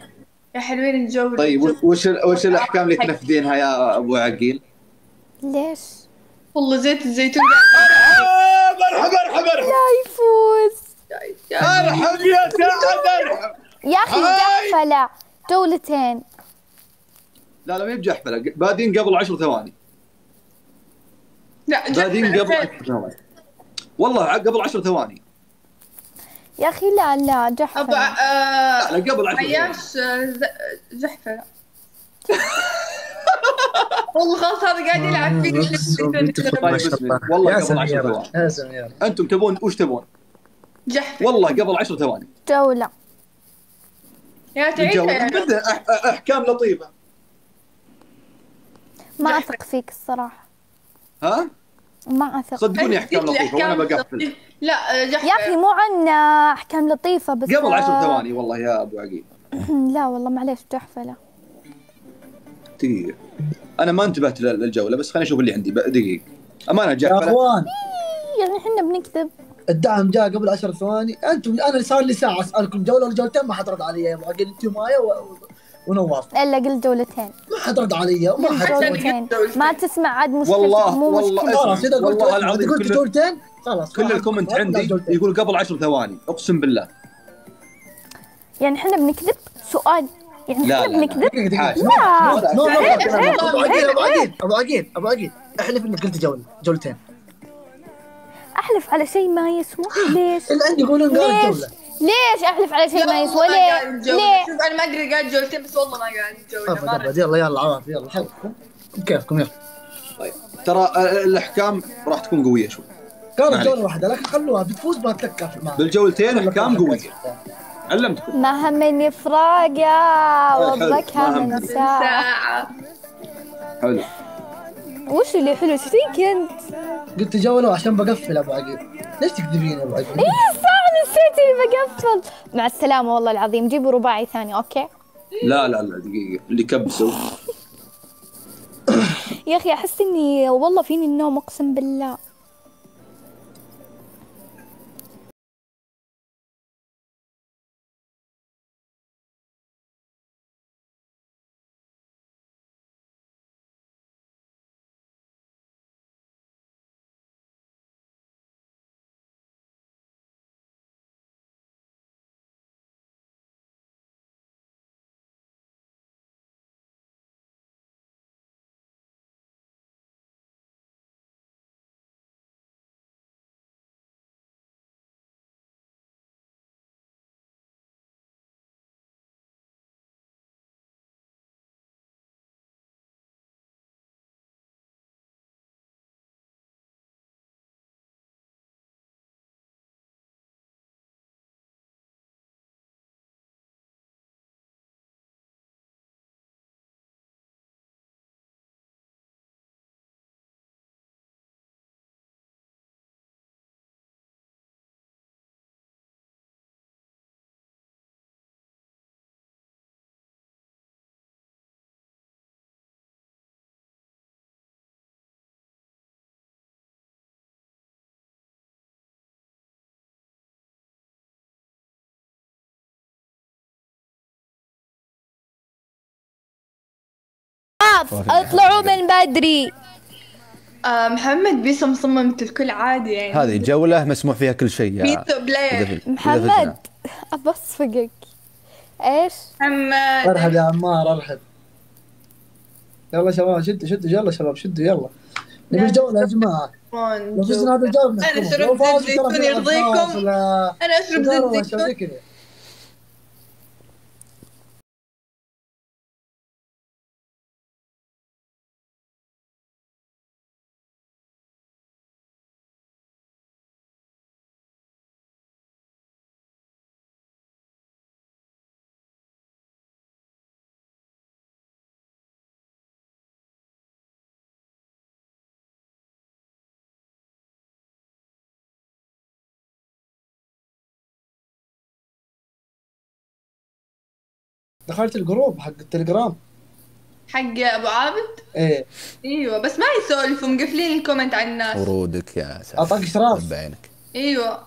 Speaker 9: يا حلوين الجو.
Speaker 10: طيب وش- وش الأحكام اللي تنفذينها يا أبو عقيل؟
Speaker 3: ليش؟
Speaker 9: والله زيت الزيتون
Speaker 10: ارحب ارحب ارحب
Speaker 3: لا يفوز.
Speaker 10: ارحب يا سعد ارحب
Speaker 3: يا أخي
Speaker 10: هاي.
Speaker 3: جحفلة. جولتين
Speaker 10: لا لا ما هي بجحفلة. بادين قبل 10 ثواني.
Speaker 9: لا
Speaker 10: بادين. قبل 10 ثواني. والله قبل 10 ثواني.
Speaker 3: يا أخي لا لا
Speaker 9: أبا
Speaker 3: جحفلة
Speaker 9: آه،
Speaker 10: لا قبل 10 ثواني.
Speaker 9: عياش آه، زحفة والله خلاص هذا قاعد يلعب فيني.
Speaker 10: شاء الله. والله
Speaker 8: يا
Speaker 10: قبل 10
Speaker 8: سمير
Speaker 10: ثواني. أنتم تبون وش تبون؟
Speaker 9: جحفة
Speaker 10: والله قبل 10 ثواني.
Speaker 3: جولة.
Speaker 9: يا
Speaker 10: أح- أحكام لطيفة.
Speaker 3: ما أثق فيك الصراحة.
Speaker 10: ها؟
Speaker 3: ما أثق.
Speaker 10: صدقوني أحكام لطيفة
Speaker 9: وأنا
Speaker 10: بقفل.
Speaker 9: لطيفة. لا آه، جحفة
Speaker 3: يا أخي مو عن أحكام لطيفة بس
Speaker 10: قبل 10
Speaker 3: آه،
Speaker 10: ثواني والله يا أبو عقيل.
Speaker 3: لا والله معليش جحفلة
Speaker 10: دقيقة. أنا ما انتبهت لل- للجولة بس خليني أشوف اللي عندي. دقيقة. أمانة
Speaker 8: يا
Speaker 10: جحفله
Speaker 8: أخوان.
Speaker 3: يعني إحنا بنكذب
Speaker 8: الدعم جاء قبل 10 ثواني. أنتم أنا صار لي ساعة أسألكم جولة ولا جولتين ما حد رد علي. يا انت ومايا و... ونواف.
Speaker 3: إلا قل جولتين.
Speaker 8: ما حد رد علي.
Speaker 3: قل
Speaker 8: حد رد
Speaker 3: جولتين. ما تسمع عاد مشكلتك
Speaker 10: والله-
Speaker 3: مو
Speaker 10: والله
Speaker 3: مشكلتك
Speaker 8: خلاص إذا قلت
Speaker 10: والله
Speaker 8: إذا
Speaker 10: العظيم
Speaker 8: قلت
Speaker 10: كل-
Speaker 8: جولتين خلاص
Speaker 10: كل ال
Speaker 8: comment
Speaker 10: عندي. يقول قبل 10 ثواني. أقسم بالله.
Speaker 3: يعني إحنا بنكذب سؤال يعني
Speaker 10: لا، لا، لا.
Speaker 3: لا.
Speaker 8: نو-
Speaker 9: عيب.
Speaker 8: أبو عقيل أبو عقيل أبو عقيل أبو عقيل. أحلف إنك قلت جوله جولتين.
Speaker 3: أحلف على شيء ما يسوى. ليش؟
Speaker 8: اللي عندي يقولون قال
Speaker 3: ليش؟
Speaker 8: جولة.
Speaker 3: ليش أحلف على شيء
Speaker 9: لا
Speaker 3: ما يسوى ليه. ليه
Speaker 9: شوف أنا ما أدري قاعد جولتين بس والله ما قاعد جولة.
Speaker 8: ابد. يلا يلا عواف يلا حلقكم كيفكم؟ يلا.
Speaker 10: طيب. ترى آه، الأحكام راح تكون قوية شوي. معليش.
Speaker 8: جولة واحدة لكن خلوها بتفوز معها
Speaker 10: بالجولتين أحكام قوية. علمتكم
Speaker 3: ما همني فراقة من
Speaker 10: همني.
Speaker 3: ساعة.
Speaker 10: حلو.
Speaker 3: وش اللي حلو؟ إيش فيك أنت؟
Speaker 8: قلت جوله عشان بقفل أبو عقيل. ليش تكذبين يا أبو عقيل؟
Speaker 3: إيه صح نسيت بقفل. مع السلامة والله العظيم. جيبوا رباعي ثاني أوكي؟
Speaker 10: لا لا لا دقيقة. اللي كبسوا
Speaker 3: يا أخي أحس إني والله فيني النوم أقسم بالله. اطلعوا من بدري.
Speaker 9: آه محمد بيسو مصمم مثل الكل عادي يعني.
Speaker 11: هذه جولة مسموح فيها كل شيء في
Speaker 3: محمد. أبصفقك إيش؟
Speaker 9: محمد.
Speaker 8: ارحب يا عمار أرحب. يلا شباب شدوا شدوا يلا شباب شدوا يلا. نبي الجولة يا جماعة. لو فزنا هذا الجولة
Speaker 9: أنا
Speaker 8: بنحكمهم.
Speaker 9: شربت
Speaker 8: لو فازوا
Speaker 9: زيت زيتون يرضيكم؟ أنا اشرب زيت زيتون
Speaker 8: دخلت ال group حق التليجرام.
Speaker 9: حق أبو عابد؟
Speaker 8: إيه.
Speaker 9: إيوه بس ما يسولفوا مقفلين ال comment على الناس.
Speaker 11: ورودك يا ساتر
Speaker 8: أعطاك إشراف.
Speaker 11: بعينك
Speaker 9: إيوه.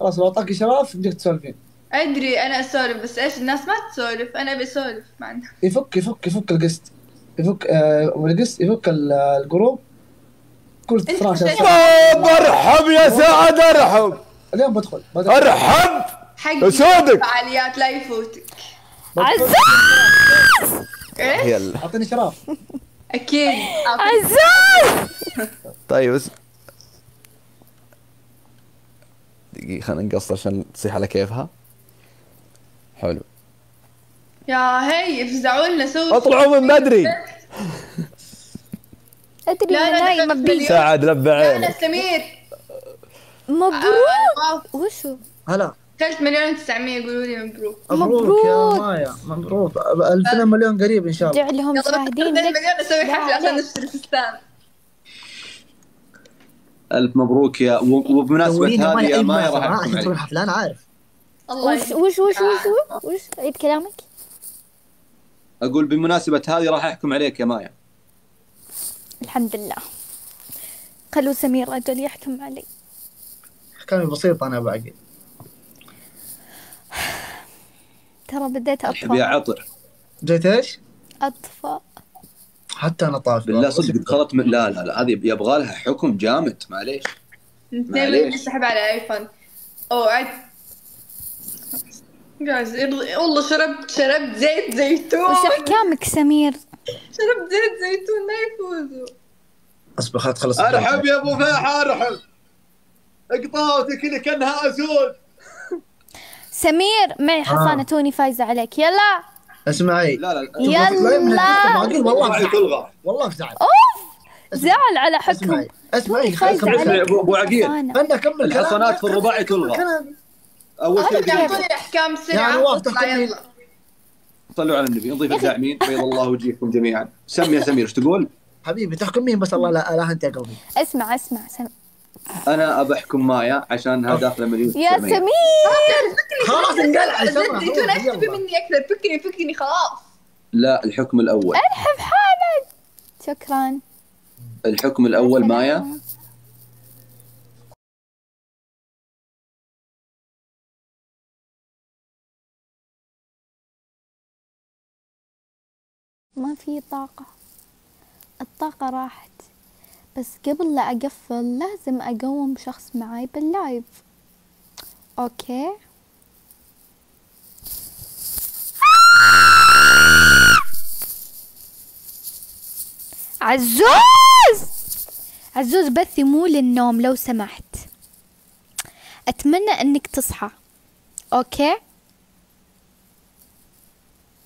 Speaker 8: خلاص لو أعطاك إشراف بدك تسولفين.
Speaker 9: أدري أنا أسولف بس إيش الناس ما تسولف. أنا ابي اسولف معنا
Speaker 8: يفك يفك يفك القسط. يفك آه القسط يفك ال- ال group. كل 12
Speaker 9: خشيت.
Speaker 8: ساعة
Speaker 11: ارحب يا سعد ارحب
Speaker 8: اليوم بدخل
Speaker 11: ارحب
Speaker 9: حق. فعاليات لا يفوتك.
Speaker 3: عزاز!
Speaker 9: إيش
Speaker 11: يلا.
Speaker 8: أعطيني شراف
Speaker 9: أكيد.
Speaker 3: عزاز!
Speaker 11: طيب بس دقيقة خلينا نقصر عشان تصيح على كيفها. حلو.
Speaker 9: يا هي افزعوا لنا سووا
Speaker 11: اطلعوا من بدري.
Speaker 3: أدري
Speaker 9: لا، لا،
Speaker 3: أنا
Speaker 9: لا، لا،
Speaker 3: بيس
Speaker 11: سعد لبى
Speaker 9: أنا
Speaker 11: عينك
Speaker 9: سمير.
Speaker 3: مبروك.
Speaker 9: آه،
Speaker 3: وشو؟
Speaker 8: هلا.
Speaker 9: 3 مليون 900 يقولوا لي مبروك.
Speaker 8: مبروك. يا. مايا مبروك. 2000 مليون قريب إن شاء الله.
Speaker 3: رجع لهم
Speaker 9: يلا بس
Speaker 3: مشاهدين
Speaker 9: 2
Speaker 3: لك.
Speaker 9: مليون أسوي
Speaker 3: لا
Speaker 9: حفلة عشان. نشتري فستان
Speaker 10: ألف مبروك يا و-
Speaker 8: وبمناسبة
Speaker 10: هذه يا مايا راح
Speaker 8: عشان تروح
Speaker 10: عليك.
Speaker 8: حفلة أنا عارف.
Speaker 9: الله
Speaker 3: وش. وش وش وش وش عيد كلامك؟
Speaker 10: أقول بمناسبة هذه راح أحكم عليك يا مايا.
Speaker 3: الحمد لله. خلوا سمير أجل يحكم علي.
Speaker 8: احكامي بسيطة أنا باقي.
Speaker 3: ترى بديت اطفى
Speaker 10: عطر.
Speaker 8: جيت إيش؟
Speaker 3: اطفى
Speaker 8: حتى أنا طاف.
Speaker 10: بالله صدق دخلت من لا لا لا هذه يبغى لها حكم جامد معليش.
Speaker 9: 2
Speaker 10: معليش.
Speaker 9: على ايفون أو عد والله شربت شربت زيت زيتون.
Speaker 3: وش أحكامك سمير؟
Speaker 9: شربت زيت زيتون لا يفوزوا.
Speaker 8: اصبر تخلص
Speaker 10: أرحب يا أبو فاحة أرحب. اقطاوتك كذا كأنها اسود
Speaker 3: سمير معي حصانة توني فايزة عليك. يلا.
Speaker 8: اسمعي.
Speaker 10: لا لا
Speaker 3: يلا.
Speaker 8: والله
Speaker 10: تلغى.
Speaker 8: والله بزعل
Speaker 3: زعل على حكم.
Speaker 8: اسمعي. اسمعي.
Speaker 10: ابو عقيل.
Speaker 8: خلنا اكمل
Speaker 10: الحصانات في. الرباعي تلغى. أول شيء
Speaker 3: أنا
Speaker 10: دقيقة.
Speaker 9: اعطوني احكام
Speaker 8: يعني
Speaker 9: سرعه. يلا.
Speaker 10: صلوا على النبي نضيف الداعمين بيض الله وجيهكم جميعا. سم يا سمير إيش تقول؟
Speaker 8: حبيبي تحكم مين بس الله لا لا أنت يا قلبي
Speaker 3: اسمع اسمع سم...
Speaker 10: أنا ابى أحكم مايا عشانها داخله مليون
Speaker 3: يا
Speaker 10: 900.
Speaker 3: سمير
Speaker 4: خلاص انقلع
Speaker 9: توني إيش تبي مني أكثر فكني فكني خلاص.
Speaker 10: لا الحكم الأول.
Speaker 3: الحب حالك شكرا.
Speaker 10: الحكم الأول مايا.
Speaker 3: ما في طاقة. الطاقة راحت. بس قبل لا أقفل لازم أقوم شخص معاي بال live. أوكي؟ عزوز! عزوز بثي مو للنوم لو سمحت. أتمنى أنك تصحى. أوكي؟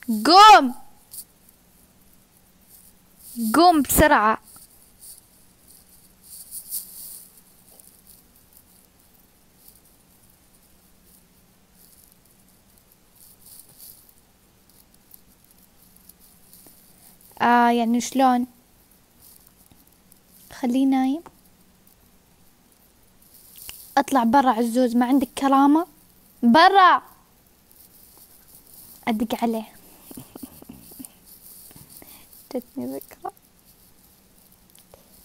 Speaker 3: قوم! قوم بسرعة. آه يعني شلون؟ خليه نايم اطلع برا عزوز ما عندك كرامة؟ برا! أدق عليه. جتني ذكرى.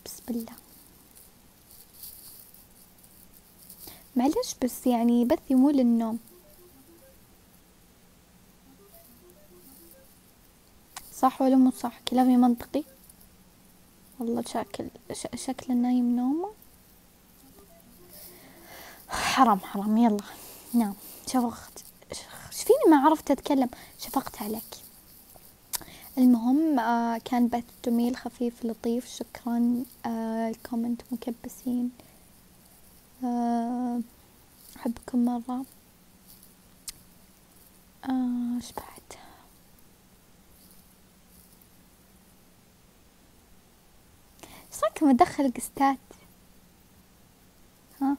Speaker 3: بسم الله. معلش بس يعني بثي مو للنوم. صح ولا مو صح؟ كلامي منطقي؟ والله شكل شكل نايم نومه. حرام حرام. يلا. نام شفقت. إيش فيني ما عرفت أتكلم. شفقت عليك. المهم آه كان بث جميل خفيف لطيف. شكرا آه الكومنت مكبسين. آه أحبكم مرة. آه إيش إيش رايكم ادخل قستات ها؟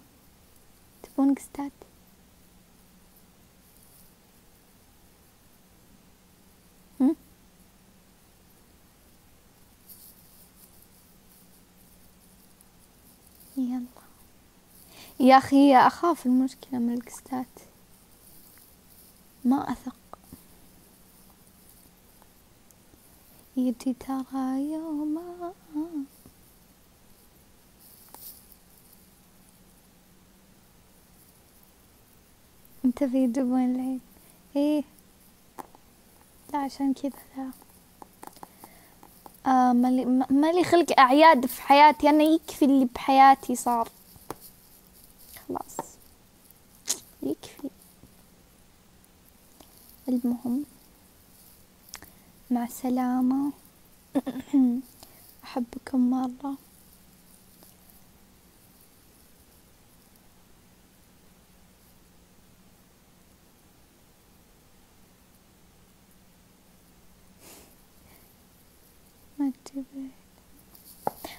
Speaker 3: تبون قستات؟ يلا. يا أخي أخاف المشكلة من القستات. ما أثق. يجي ترى يوم انت في دبون العيد إيه؟ لا عشان كذا لا. آه مالي ما- مالي خلق أعياد في حياتي. أنا يكفي اللي بحياتي صار. خلاص. يكفي. المهم مع السلامة. أحبكم مرة.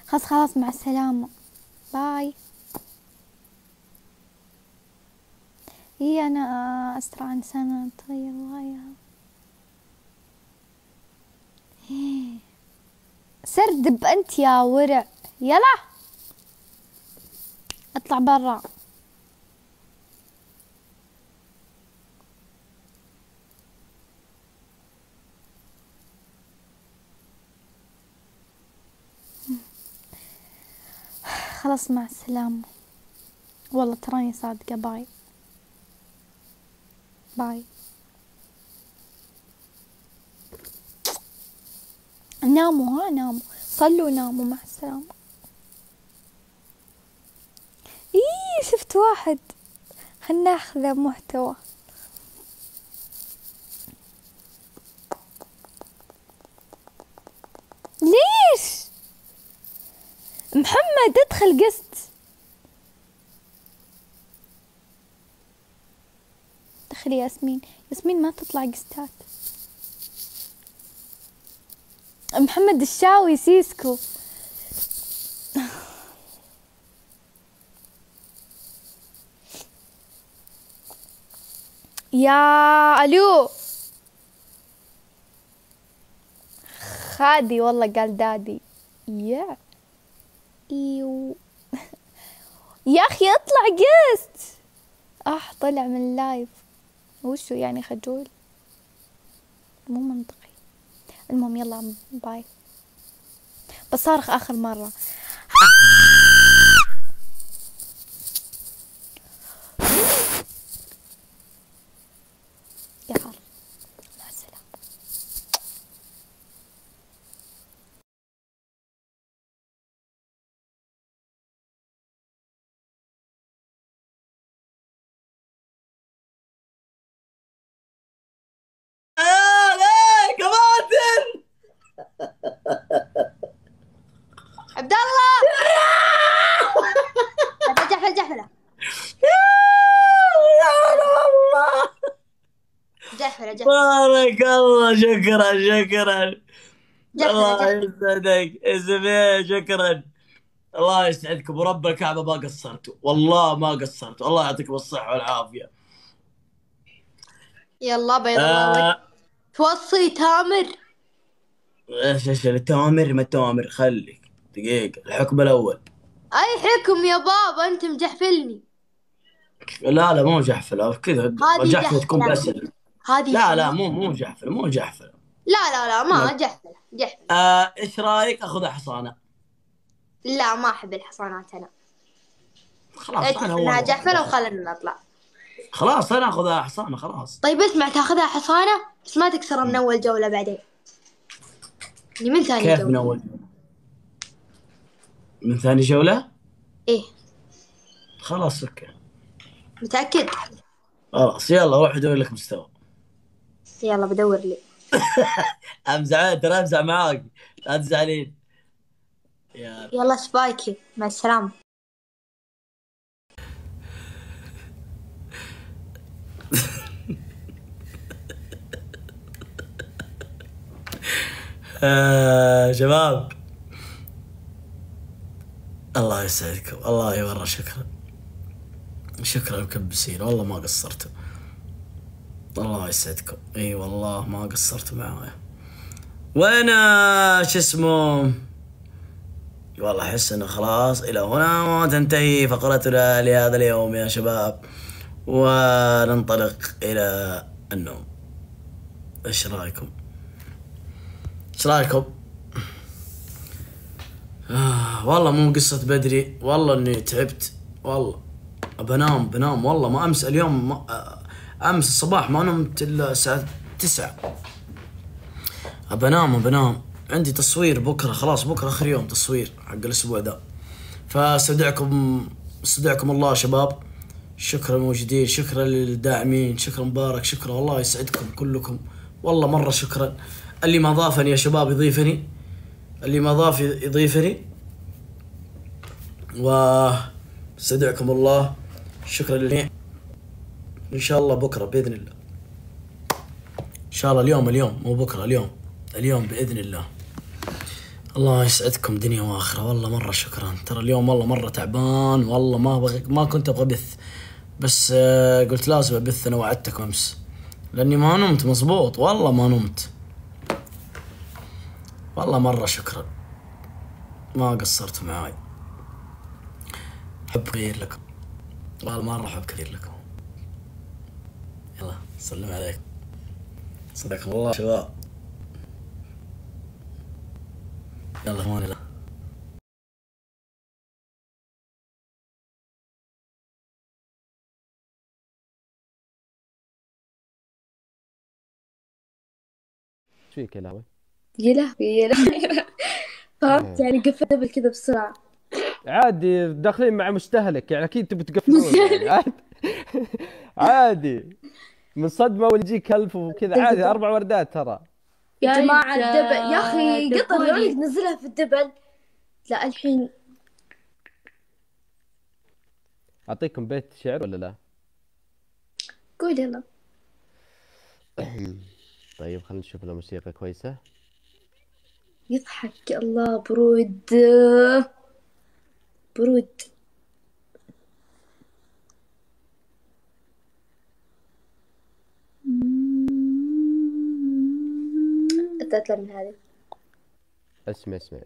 Speaker 3: خلاص خلاص مع السلامة. باي. هي أنا أسرع إنسانة. تغير رأيها إيه. سردب أنت يا ورع. يلا. أطلع برا. خلاص مع السلامة. والله تراني صادقة. باي. باي. ناموا ها ناموا. صلوا ناموا. مع السلامة. إيه شفت واحد. خلنا ناخذه محتوى ليش محمد ادخل قست دخلي ياسمين. ياسمين ما تطلع قستات محمد الشاوي سيسكو. يا ألو. خادي والله قال دادي. يا إيو. يا أخي اطلع قست اح طلع من اللايف وشو يعني خجول؟ مو منطقي. المهم يلا باي بصارخ آخر مرة يا عر مع السلامة
Speaker 9: عبد الله جحفل جحفله جحفله جحفله
Speaker 12: بارك الله شكرا شكرا. الله
Speaker 9: جحفله
Speaker 12: يسعدك. اسمي شكرا. الله يسعدكم ورب الكعبه ما قصرتوا والله ما قصرتوا الله يعطيكم الصحة والعافية.
Speaker 9: يلا بيض الله.
Speaker 12: آه.
Speaker 9: توصي تامر.
Speaker 12: إيش إيش التوامر ما التوامر خليك. دقيقة. الحكم الأول.
Speaker 9: أي حكم يا بابا؟ أنت مجحفلني.
Speaker 12: لا لا مو جحفل. كذا.
Speaker 9: هذه
Speaker 12: جحفل تكون
Speaker 9: هذه
Speaker 12: لا لا؟ مو مو جحفل مو جحفل.
Speaker 9: لا لا لا ما. جحفله جحفله
Speaker 12: آه إيش رأيك؟ أخذ حصانة.
Speaker 9: لا ما أحب الحصانات أنا.
Speaker 12: خلاص أنا
Speaker 9: انها جحفله. وخلنا نطلع.
Speaker 12: خلاص أنا أخذها حصانة خلاص.
Speaker 9: طيب اسمع تأخذها حصانة؟ بس ما تكسرها من أول جولة بعدين. يعني من ثاني
Speaker 12: كيف
Speaker 9: جولة؟
Speaker 12: من أول؟ من ثاني جولة؟
Speaker 9: إيه.
Speaker 12: خلاص أوكي.
Speaker 9: متأكد؟
Speaker 12: خلاص يلا روح ادور لك مستوى.
Speaker 9: يلا بدور لي.
Speaker 12: امزح ترى أمزح معاك. لا تزعلين.
Speaker 9: يلا سبايكي مع السلامة.
Speaker 12: آه شباب. الله يسعدكم. الله مرة شكرا. شكرا مكبسين والله ما قصرتوا الله يسعدكم. إي والله ما قصرتوا معايا. آه، شو اسمه؟ والله أحس إنه خلاص إلى هنا تنتهي فقرتنا لهذا اليوم يا شباب. وننطلق إلى النوم. إيش رأيكم؟ إيش رأيكم؟ آه والله مو قصة بدري. والله إني تعبت. والله. بنام بنام. والله ما أمس اليوم ما امس الصباح ما نمت إلا الساعة تسعة. بنام بنام عندي تصوير بكرة خلاص بكرة آخر يوم تصوير حق الأسبوع ذا. فاستودعكم استودعكم الله شباب. شكرا موجودين شكرا للداعمين شكرا مبارك شكرا والله يسعدكم كلكم. والله مرة شكرا. اللي ما ضافني يا شباب يضيفني. اللي ما ضاف يضيفني. و استودعكم الله. شكرا للجميع إن شاء الله بكرة بإذن الله. إن شاء الله اليوم اليوم مو بكرة اليوم. اليوم بإذن الله. الله يسعدكم دنيا وآخرة. والله مرة شكرا. ترى اليوم والله مرة تعبان. والله ما بغ... ما كنت أبغى بث بس آه، قلت لازم أبث أنا وعدتكم أمس. لأني ما نمت مزبوط والله ما نمت. والله مرة شكرا. ما قصرت معاي. حب كثير لكم. والله مرة حب كثير لكم. يلا سلم عليك. صدق الله شباب. يلا أمان الله
Speaker 4: إيش فيك يا لاوي؟
Speaker 1: يا لهوي يا لهوي. فهمت يعني قفلت قبل كذا بسرعة.
Speaker 4: عادي داخلين مع مستهلك يعني أكيد تبي تقفلون. يعني عادي. من صدمة واللي يجيك الف وكذا. عادي أربع وردات ترى.
Speaker 1: يا جماعة الدبل. يا أخي قطر نزلها في الدبل. لا الحين.
Speaker 4: أعطيكم بيت شعر ولا لا؟
Speaker 1: قول يلا.
Speaker 4: طيب خلينا نشوف له موسيقى كويسة.
Speaker 1: يضحك. الله برود. برود. انت اطلع من هذه
Speaker 4: اسمع اسمع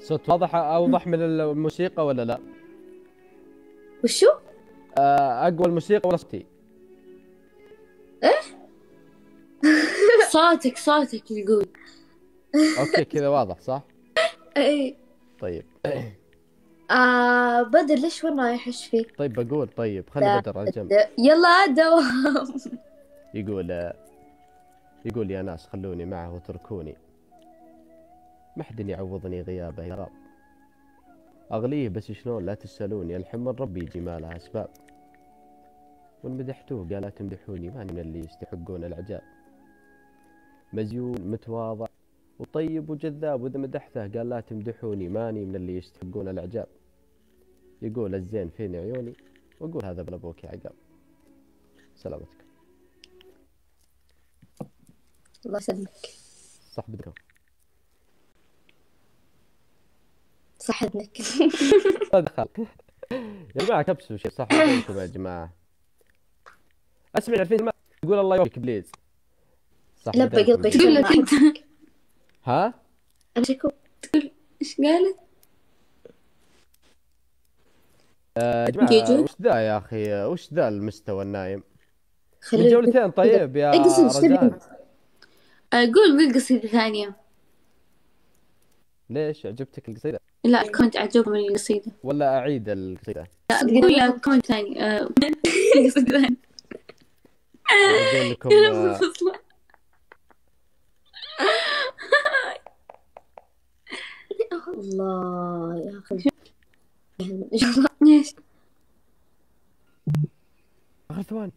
Speaker 4: صوت واضح أوضح من الموسيقى ولا لا؟
Speaker 1: وشو؟
Speaker 4: آه، أقوى الموسيقى ولا صوتي؟
Speaker 1: صوتك صوتك يقول
Speaker 4: أوكي كذا واضح صح؟
Speaker 1: اي
Speaker 4: طيب
Speaker 1: آه بدر ليش وين رايح إيش فيك؟
Speaker 4: طيب بقول طيب خلي بدر على جنب
Speaker 1: يلا دوام
Speaker 4: يقول آه، يقول يا ناس خلوني معه واتركوني ما حد يعوضني غيابه يا رب. أغليه بس شلون لا تسألوني الحمر ربي يجي ما لها أسباب. وإن مدحتوه قال لا تمدحوني ماني من اللي يستحقون الإعجاب مزيون متواضع وطيب وجذاب وإذا مدحته قال لا تمدحوني ماني من اللي يستحقون الإعجاب يقول الزين فين عيوني؟ وأقول هذا ابن أبوك يا عقاب. سلامتك.
Speaker 1: الله يسلمك.
Speaker 4: صح بدكم
Speaker 1: صح اذنك
Speaker 4: لا دخل يا جماعة كبسوا شيء صح يا جماعة. أسمع عارفين ما يقول الله يوفقك please. صح
Speaker 1: لبى قلبك. تقول لك انت
Speaker 4: ها؟
Speaker 1: أنا شكو تقول إيش قالت؟
Speaker 4: آه، يا جماعة
Speaker 1: جيجو؟
Speaker 4: وش ذا يا أخي؟ وش ذا المستوى النايم؟
Speaker 1: خلي
Speaker 4: من جولتين طيب يا
Speaker 1: تبي؟
Speaker 4: رجال.
Speaker 1: قول قول قصيدة ثانية.
Speaker 4: ليش عجبتك القصيدة؟
Speaker 1: لا كنت عجبني القصيدة.
Speaker 4: ولا أعيد القصيدة؟
Speaker 1: لا قول لا كنت ثاني آه، قصيدة ثانية.
Speaker 4: لكم آه،
Speaker 1: الله يا أخي.
Speaker 4: إيش؟ ثواني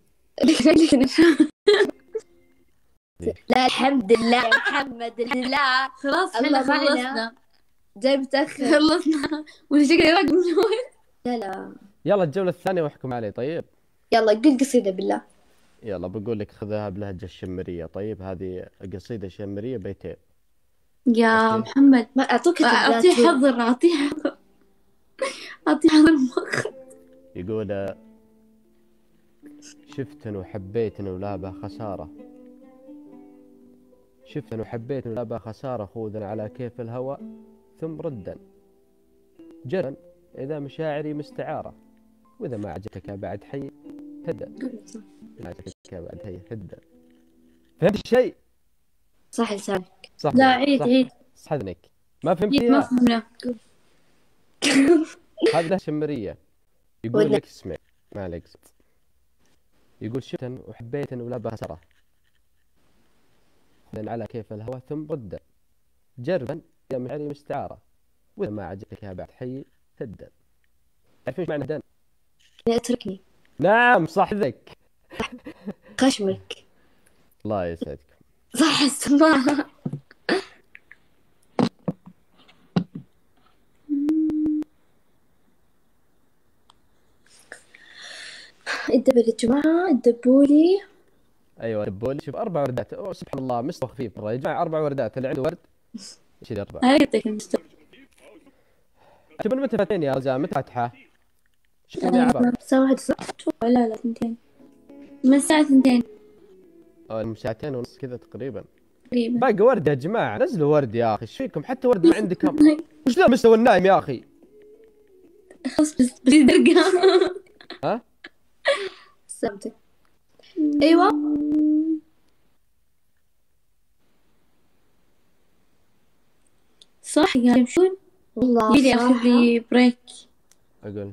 Speaker 1: لا الحمد لله يا محمد الحمد لله.
Speaker 7: خلاص
Speaker 1: إحنا.
Speaker 7: خلصنا.
Speaker 1: جاي متأخر.
Speaker 7: خلصنا. وش شكلي واقف من.
Speaker 1: لا لا.
Speaker 4: يلا الجولة الثانية واحكم علي طيب؟
Speaker 1: يلا قل قصيدة بالله.
Speaker 4: يلا بقول لك خذها بلهجة الشمرية طيب؟ هذه قصيدة شمرية بيتين.
Speaker 7: يا. محمد.
Speaker 1: ما اعطوك
Speaker 7: أعطيه حضر أعطيه حضر أعطيه حضر مخ.
Speaker 4: يقول شفتن وحبيتن ولا به خسارة شفتن وحبيتن ولا به خسارة خوذا على كيف الهوى ثم ردا. جرا إذا مشاعري مستعارة. وإذا ما عجبتك بعد حي هدا إذا عجبتك بعد حي هدا فهمت الشيء؟
Speaker 1: صح لسانك.
Speaker 4: صح.
Speaker 7: لا عيد
Speaker 4: صح.
Speaker 7: عيد.
Speaker 4: صح إذنك ما
Speaker 7: عيد ما فهمنا
Speaker 4: له شمرية. يقول لك اسمع ما عليك. يقول شفتا وحبيتا ولا بخسرة خذا على كيف الهوى ثم ردا جربا يا مشاعري مستعارة وإذا ما عجبتك يا بعد حي هدا تعرفين إيش معنى هدان؟
Speaker 1: اتركني.
Speaker 4: نعم صح ذك
Speaker 1: خشمك.
Speaker 4: الله يسعدكم
Speaker 1: صح السماعة الدبل يا جماعة الدبوا لي.
Speaker 4: أيوه دبولي شوف أربع وردات أوه سبحان الله مستوى خفيف مره يا جماعة أربع وردات اللي عنده ورد يشيل أربع
Speaker 7: عرفتك المستوى
Speaker 4: انت من متى فاتين يا رجال متى فاتحه؟ شوفوا يا عبر
Speaker 7: الساعة واحدة صح؟ أتوقع لا لا ثنتين من الساعة ثنتين
Speaker 4: أو ساعتين ونص كذا تقريبا
Speaker 7: تقريبا
Speaker 4: باقي ورد يا جماعة نزلوا ورد يا أخي إيش فيكم حتى ورد ما عندكم وش ذا مستوى النايم يا أخي
Speaker 7: خلاص بس بس درقة
Speaker 4: ها
Speaker 1: سلامتك أيوه.
Speaker 7: صح قاعد يمشون
Speaker 1: والله
Speaker 7: اخذ
Speaker 1: صراحة.
Speaker 7: لي بريك
Speaker 4: أقول.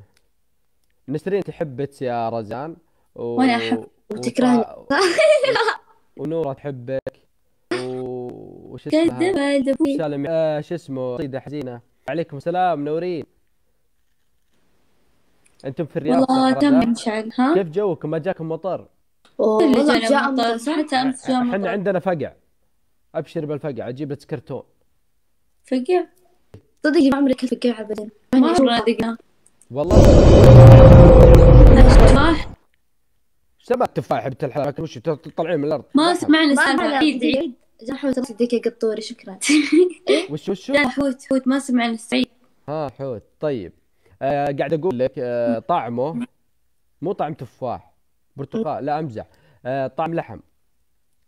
Speaker 4: نسرين تحبك يا رزان و...
Speaker 7: وأنا أحب
Speaker 1: وتكرهني.
Speaker 4: ونورة تحبك. و... وش
Speaker 7: دبوي
Speaker 4: سالم آه شو اسمه؟ قصيدة حزينة. عليكم السلام منورين أنتم في الرياض
Speaker 7: والله تم
Speaker 4: رزان؟
Speaker 7: انشعل ها؟
Speaker 4: كيف جوكم ما جاكم مطر
Speaker 7: اللي
Speaker 1: والله
Speaker 7: جانا
Speaker 1: جاء
Speaker 7: مطر
Speaker 1: مطر
Speaker 7: حتى أمس جاء إحنا
Speaker 4: عندنا فقع. أبشر بالفقع أجيب لك كرتون.
Speaker 7: فقع؟
Speaker 1: صدق ما عمري كنت فقاعة ابدا.
Speaker 7: مرة دقنا
Speaker 4: والله.
Speaker 7: صح
Speaker 4: سبع تفاح بنت الحلال لكن وش تطلعين من الأرض؟
Speaker 7: ما سمعنا
Speaker 1: أنا
Speaker 7: عيد عيد
Speaker 1: جا حوت صديقي قطوري شكرا.
Speaker 4: وش وش
Speaker 7: لا حوت حوت ما سمعنا السعيد
Speaker 4: ها حوت. طيب. آه قاعد أقول لك آه طعمه مو طعم تفاح. برتقال لا أمزح. آه طعم لحم.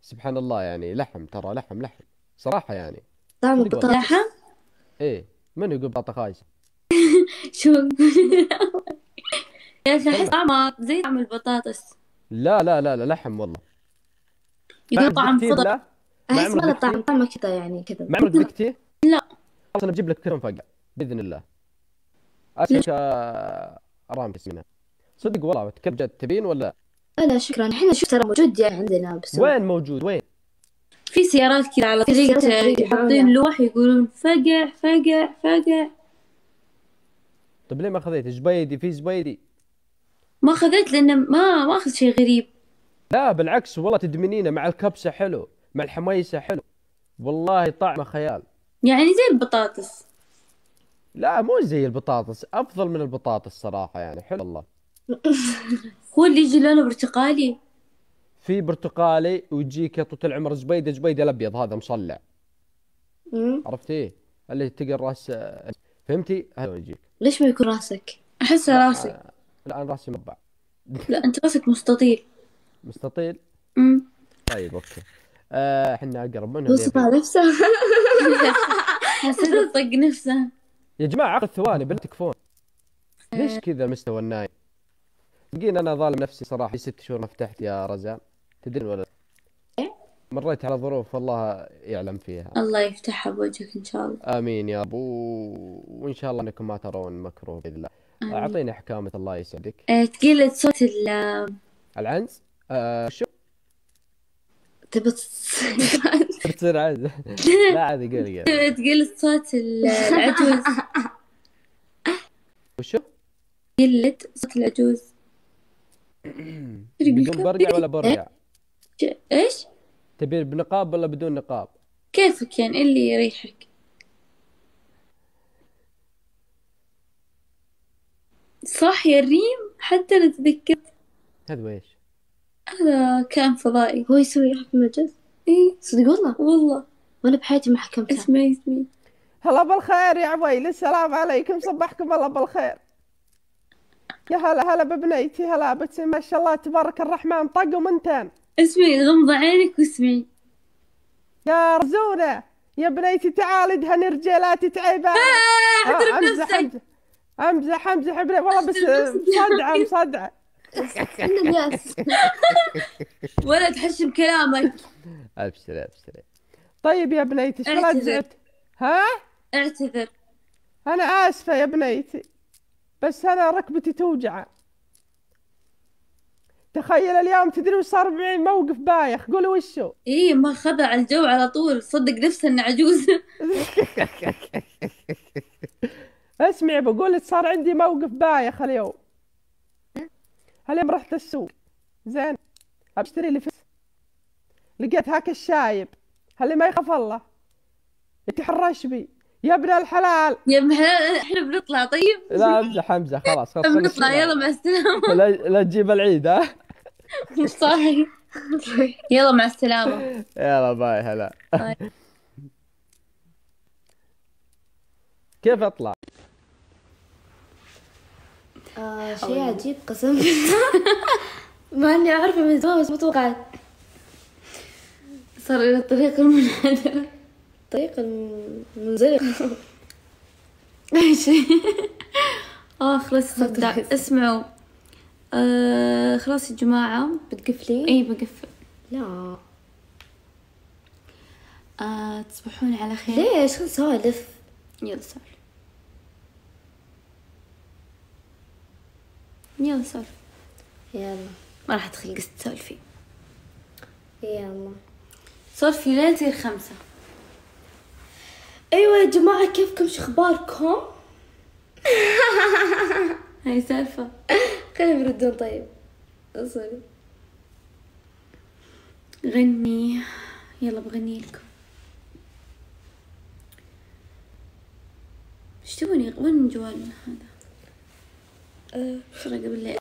Speaker 4: سبحان الله يعني لحم ترى لحم لحم. صراحة يعني.
Speaker 1: طعم
Speaker 4: والله.
Speaker 7: لحم؟
Speaker 4: إيه. من يقول بطاطا خايسه
Speaker 7: شو يا أخي أحس طعمها زي طعم البطاطس.
Speaker 4: لا لا لا لا لحم والله.
Speaker 7: يقول طعم خضر؟
Speaker 4: ما أحس
Speaker 7: ما له؟ طعم طعمه كذا يعني كذا
Speaker 4: ما عمرك ذقتيه؟
Speaker 7: لا.
Speaker 4: خلاص أنا بجيب لك كرم فقع بإذن الله. اشك ارام منها. صدق والله بتكلم جد. تبين ولا؟
Speaker 7: لا لا شكرا. إحنا شفت ترى موجود يعني عندنا بس
Speaker 4: وين موجود؟ وين؟
Speaker 7: في سيارات كذا على طريقة حاطين لوح يقولون فقع فقع فقع.
Speaker 4: طيب ليه ما خذيت زبيدي في زبيدي
Speaker 7: ما خذيت لأنه ما ما أخذ شيء غريب.
Speaker 4: لا بالعكس والله تدمنينه مع الكبسة حلو مع الحميسة حلو. والله طعمه خيال.
Speaker 7: يعني زي البطاطس.
Speaker 4: لا مو زي البطاطس أفضل من البطاطس صراحة يعني حلو والله.
Speaker 7: هو اللي يجي لونه برتقالي؟
Speaker 4: في برتقالي ويجيك يا طول العمر زبيده زبيده الأبيض هذا مصلع. عرفتي؟ اللي تلقى الراس فهمتي؟ هذا يجيك.
Speaker 7: ليش ما يكون راسك؟ أحسه راسك
Speaker 4: لا أنا راسي مربع.
Speaker 7: لا أنت راسك مستطيل.
Speaker 4: مستطيل؟
Speaker 7: أمم
Speaker 4: طيب أوكي. آه، إحنا أقرب منه
Speaker 7: وصف نفسه. حسيت طق نفسه.
Speaker 4: يا جماعة عقد ثواني بالله تكفون. ليش كذا المستوى النايم؟ تلقين أنا ظالم نفسي صراحة. لي ست شهور ما فتحت يا رزان تدرين ولا لا؟ مريت على ظروف والله يعلم فيها.
Speaker 7: الله يفتحها بوجهك إن شاء الله.
Speaker 4: آمين يا ابو وإن شاء الله أنكم ما ترون مكروه بإذن الله.
Speaker 7: آمين.
Speaker 4: أعطيني حكامه الله يسعدك.
Speaker 7: تقيلة صوت ال
Speaker 4: العنز؟ آه شو؟
Speaker 7: تبى
Speaker 4: تصير عنز. لا عادي قولي قولي
Speaker 7: تقيلة صوت ال- العجوز.
Speaker 4: وشو؟
Speaker 7: قلة صوت العجوز.
Speaker 4: بدون برقع ولا برقع؟
Speaker 7: إيش؟
Speaker 4: تبي بنقاب ولا بدون نقاب؟
Speaker 7: كيفك يعني؟ اللي يريحك؟ صح يا الريم حتى أنا تذكرت
Speaker 4: هذا ويش؟
Speaker 7: هذا كائن فضائي.
Speaker 9: هو يسوي حق مجاز
Speaker 7: إيه.
Speaker 9: صدق والله؟
Speaker 7: والله.
Speaker 9: وأنا بحياتي ما حكمتها.
Speaker 7: اسمه اسمي
Speaker 4: هلا بالخير يا عويل السلام عليكم صبحكم الله بالخير. يا هلا هلا ببنيتي هلا بتسم ما شاء الله تبارك الرحمن طق ومنتان
Speaker 7: اسمعي غمض عينك واسمعي
Speaker 4: يا رزونة يا بنيتي تعالي دهني رجالاتي تعيبة
Speaker 7: احترم
Speaker 4: أمزح
Speaker 7: نفسك.
Speaker 4: أمزح أمزح أمزح. يا بني والله بس مصدعة مصدعة
Speaker 7: ولا تحشم كلامك
Speaker 4: ابشري ابشري طيب يا بنيتي شو ها؟
Speaker 7: اعتذر.
Speaker 4: أنا آسفة يا بنيتي. بس أنا ركبتي توجع. تخيل اليوم تدري وش صار معي؟ موقف بايخ. قولي وشو؟
Speaker 7: إيه ما خضع الجو على طول. صدق نفسه إنه عجوز.
Speaker 4: اسمعي بقول لك صار عندي موقف بايخ اليوم. اليوم رحت السوق. زين. اشتري لي فس لقيت هاك الشايب. اللي ما يخاف الله. يتحرش بي. يا ابن الحلال.
Speaker 7: يا ابن حلال إحنا بنطلع طيب؟
Speaker 4: لا امزح امزح خلاص خلاص
Speaker 7: بنطلع يلا مع السلامة.
Speaker 4: لا لا تجيب العيد ها؟
Speaker 7: صاحي يلا مع السلامة.
Speaker 4: يلا bye هلا.
Speaker 7: bye.
Speaker 4: كيف أطلع؟
Speaker 9: آه شيء عجيب قسم مع اني اعرفه من زمان بس ما توقعت.
Speaker 7: صار إلى الطريق المنحدرة
Speaker 9: طريق المنزلق
Speaker 7: إيش آه خلاص اسمعوا. آه خلاص يا جماعة.
Speaker 9: بتقفلين؟
Speaker 7: إي بقفل.
Speaker 9: لا.
Speaker 7: آه تصبحون على خير.
Speaker 9: ليش؟ خل نسولف.
Speaker 7: يلا سولف. يلا سولف.
Speaker 9: يلا.
Speaker 7: ما راح ادخل قصة تسولفي.
Speaker 9: يلا.
Speaker 7: سولفي لين تصير خمسة.
Speaker 9: أيوه يا جماعة كيفكم؟ شو أخباركم؟
Speaker 7: هاي سالفة.
Speaker 9: خليهم يردون طيب. sorry.
Speaker 7: غني. يلا بغني لكم. إيش تبوني وين جوالنا هذا؟
Speaker 9: أه.
Speaker 7: قبل لا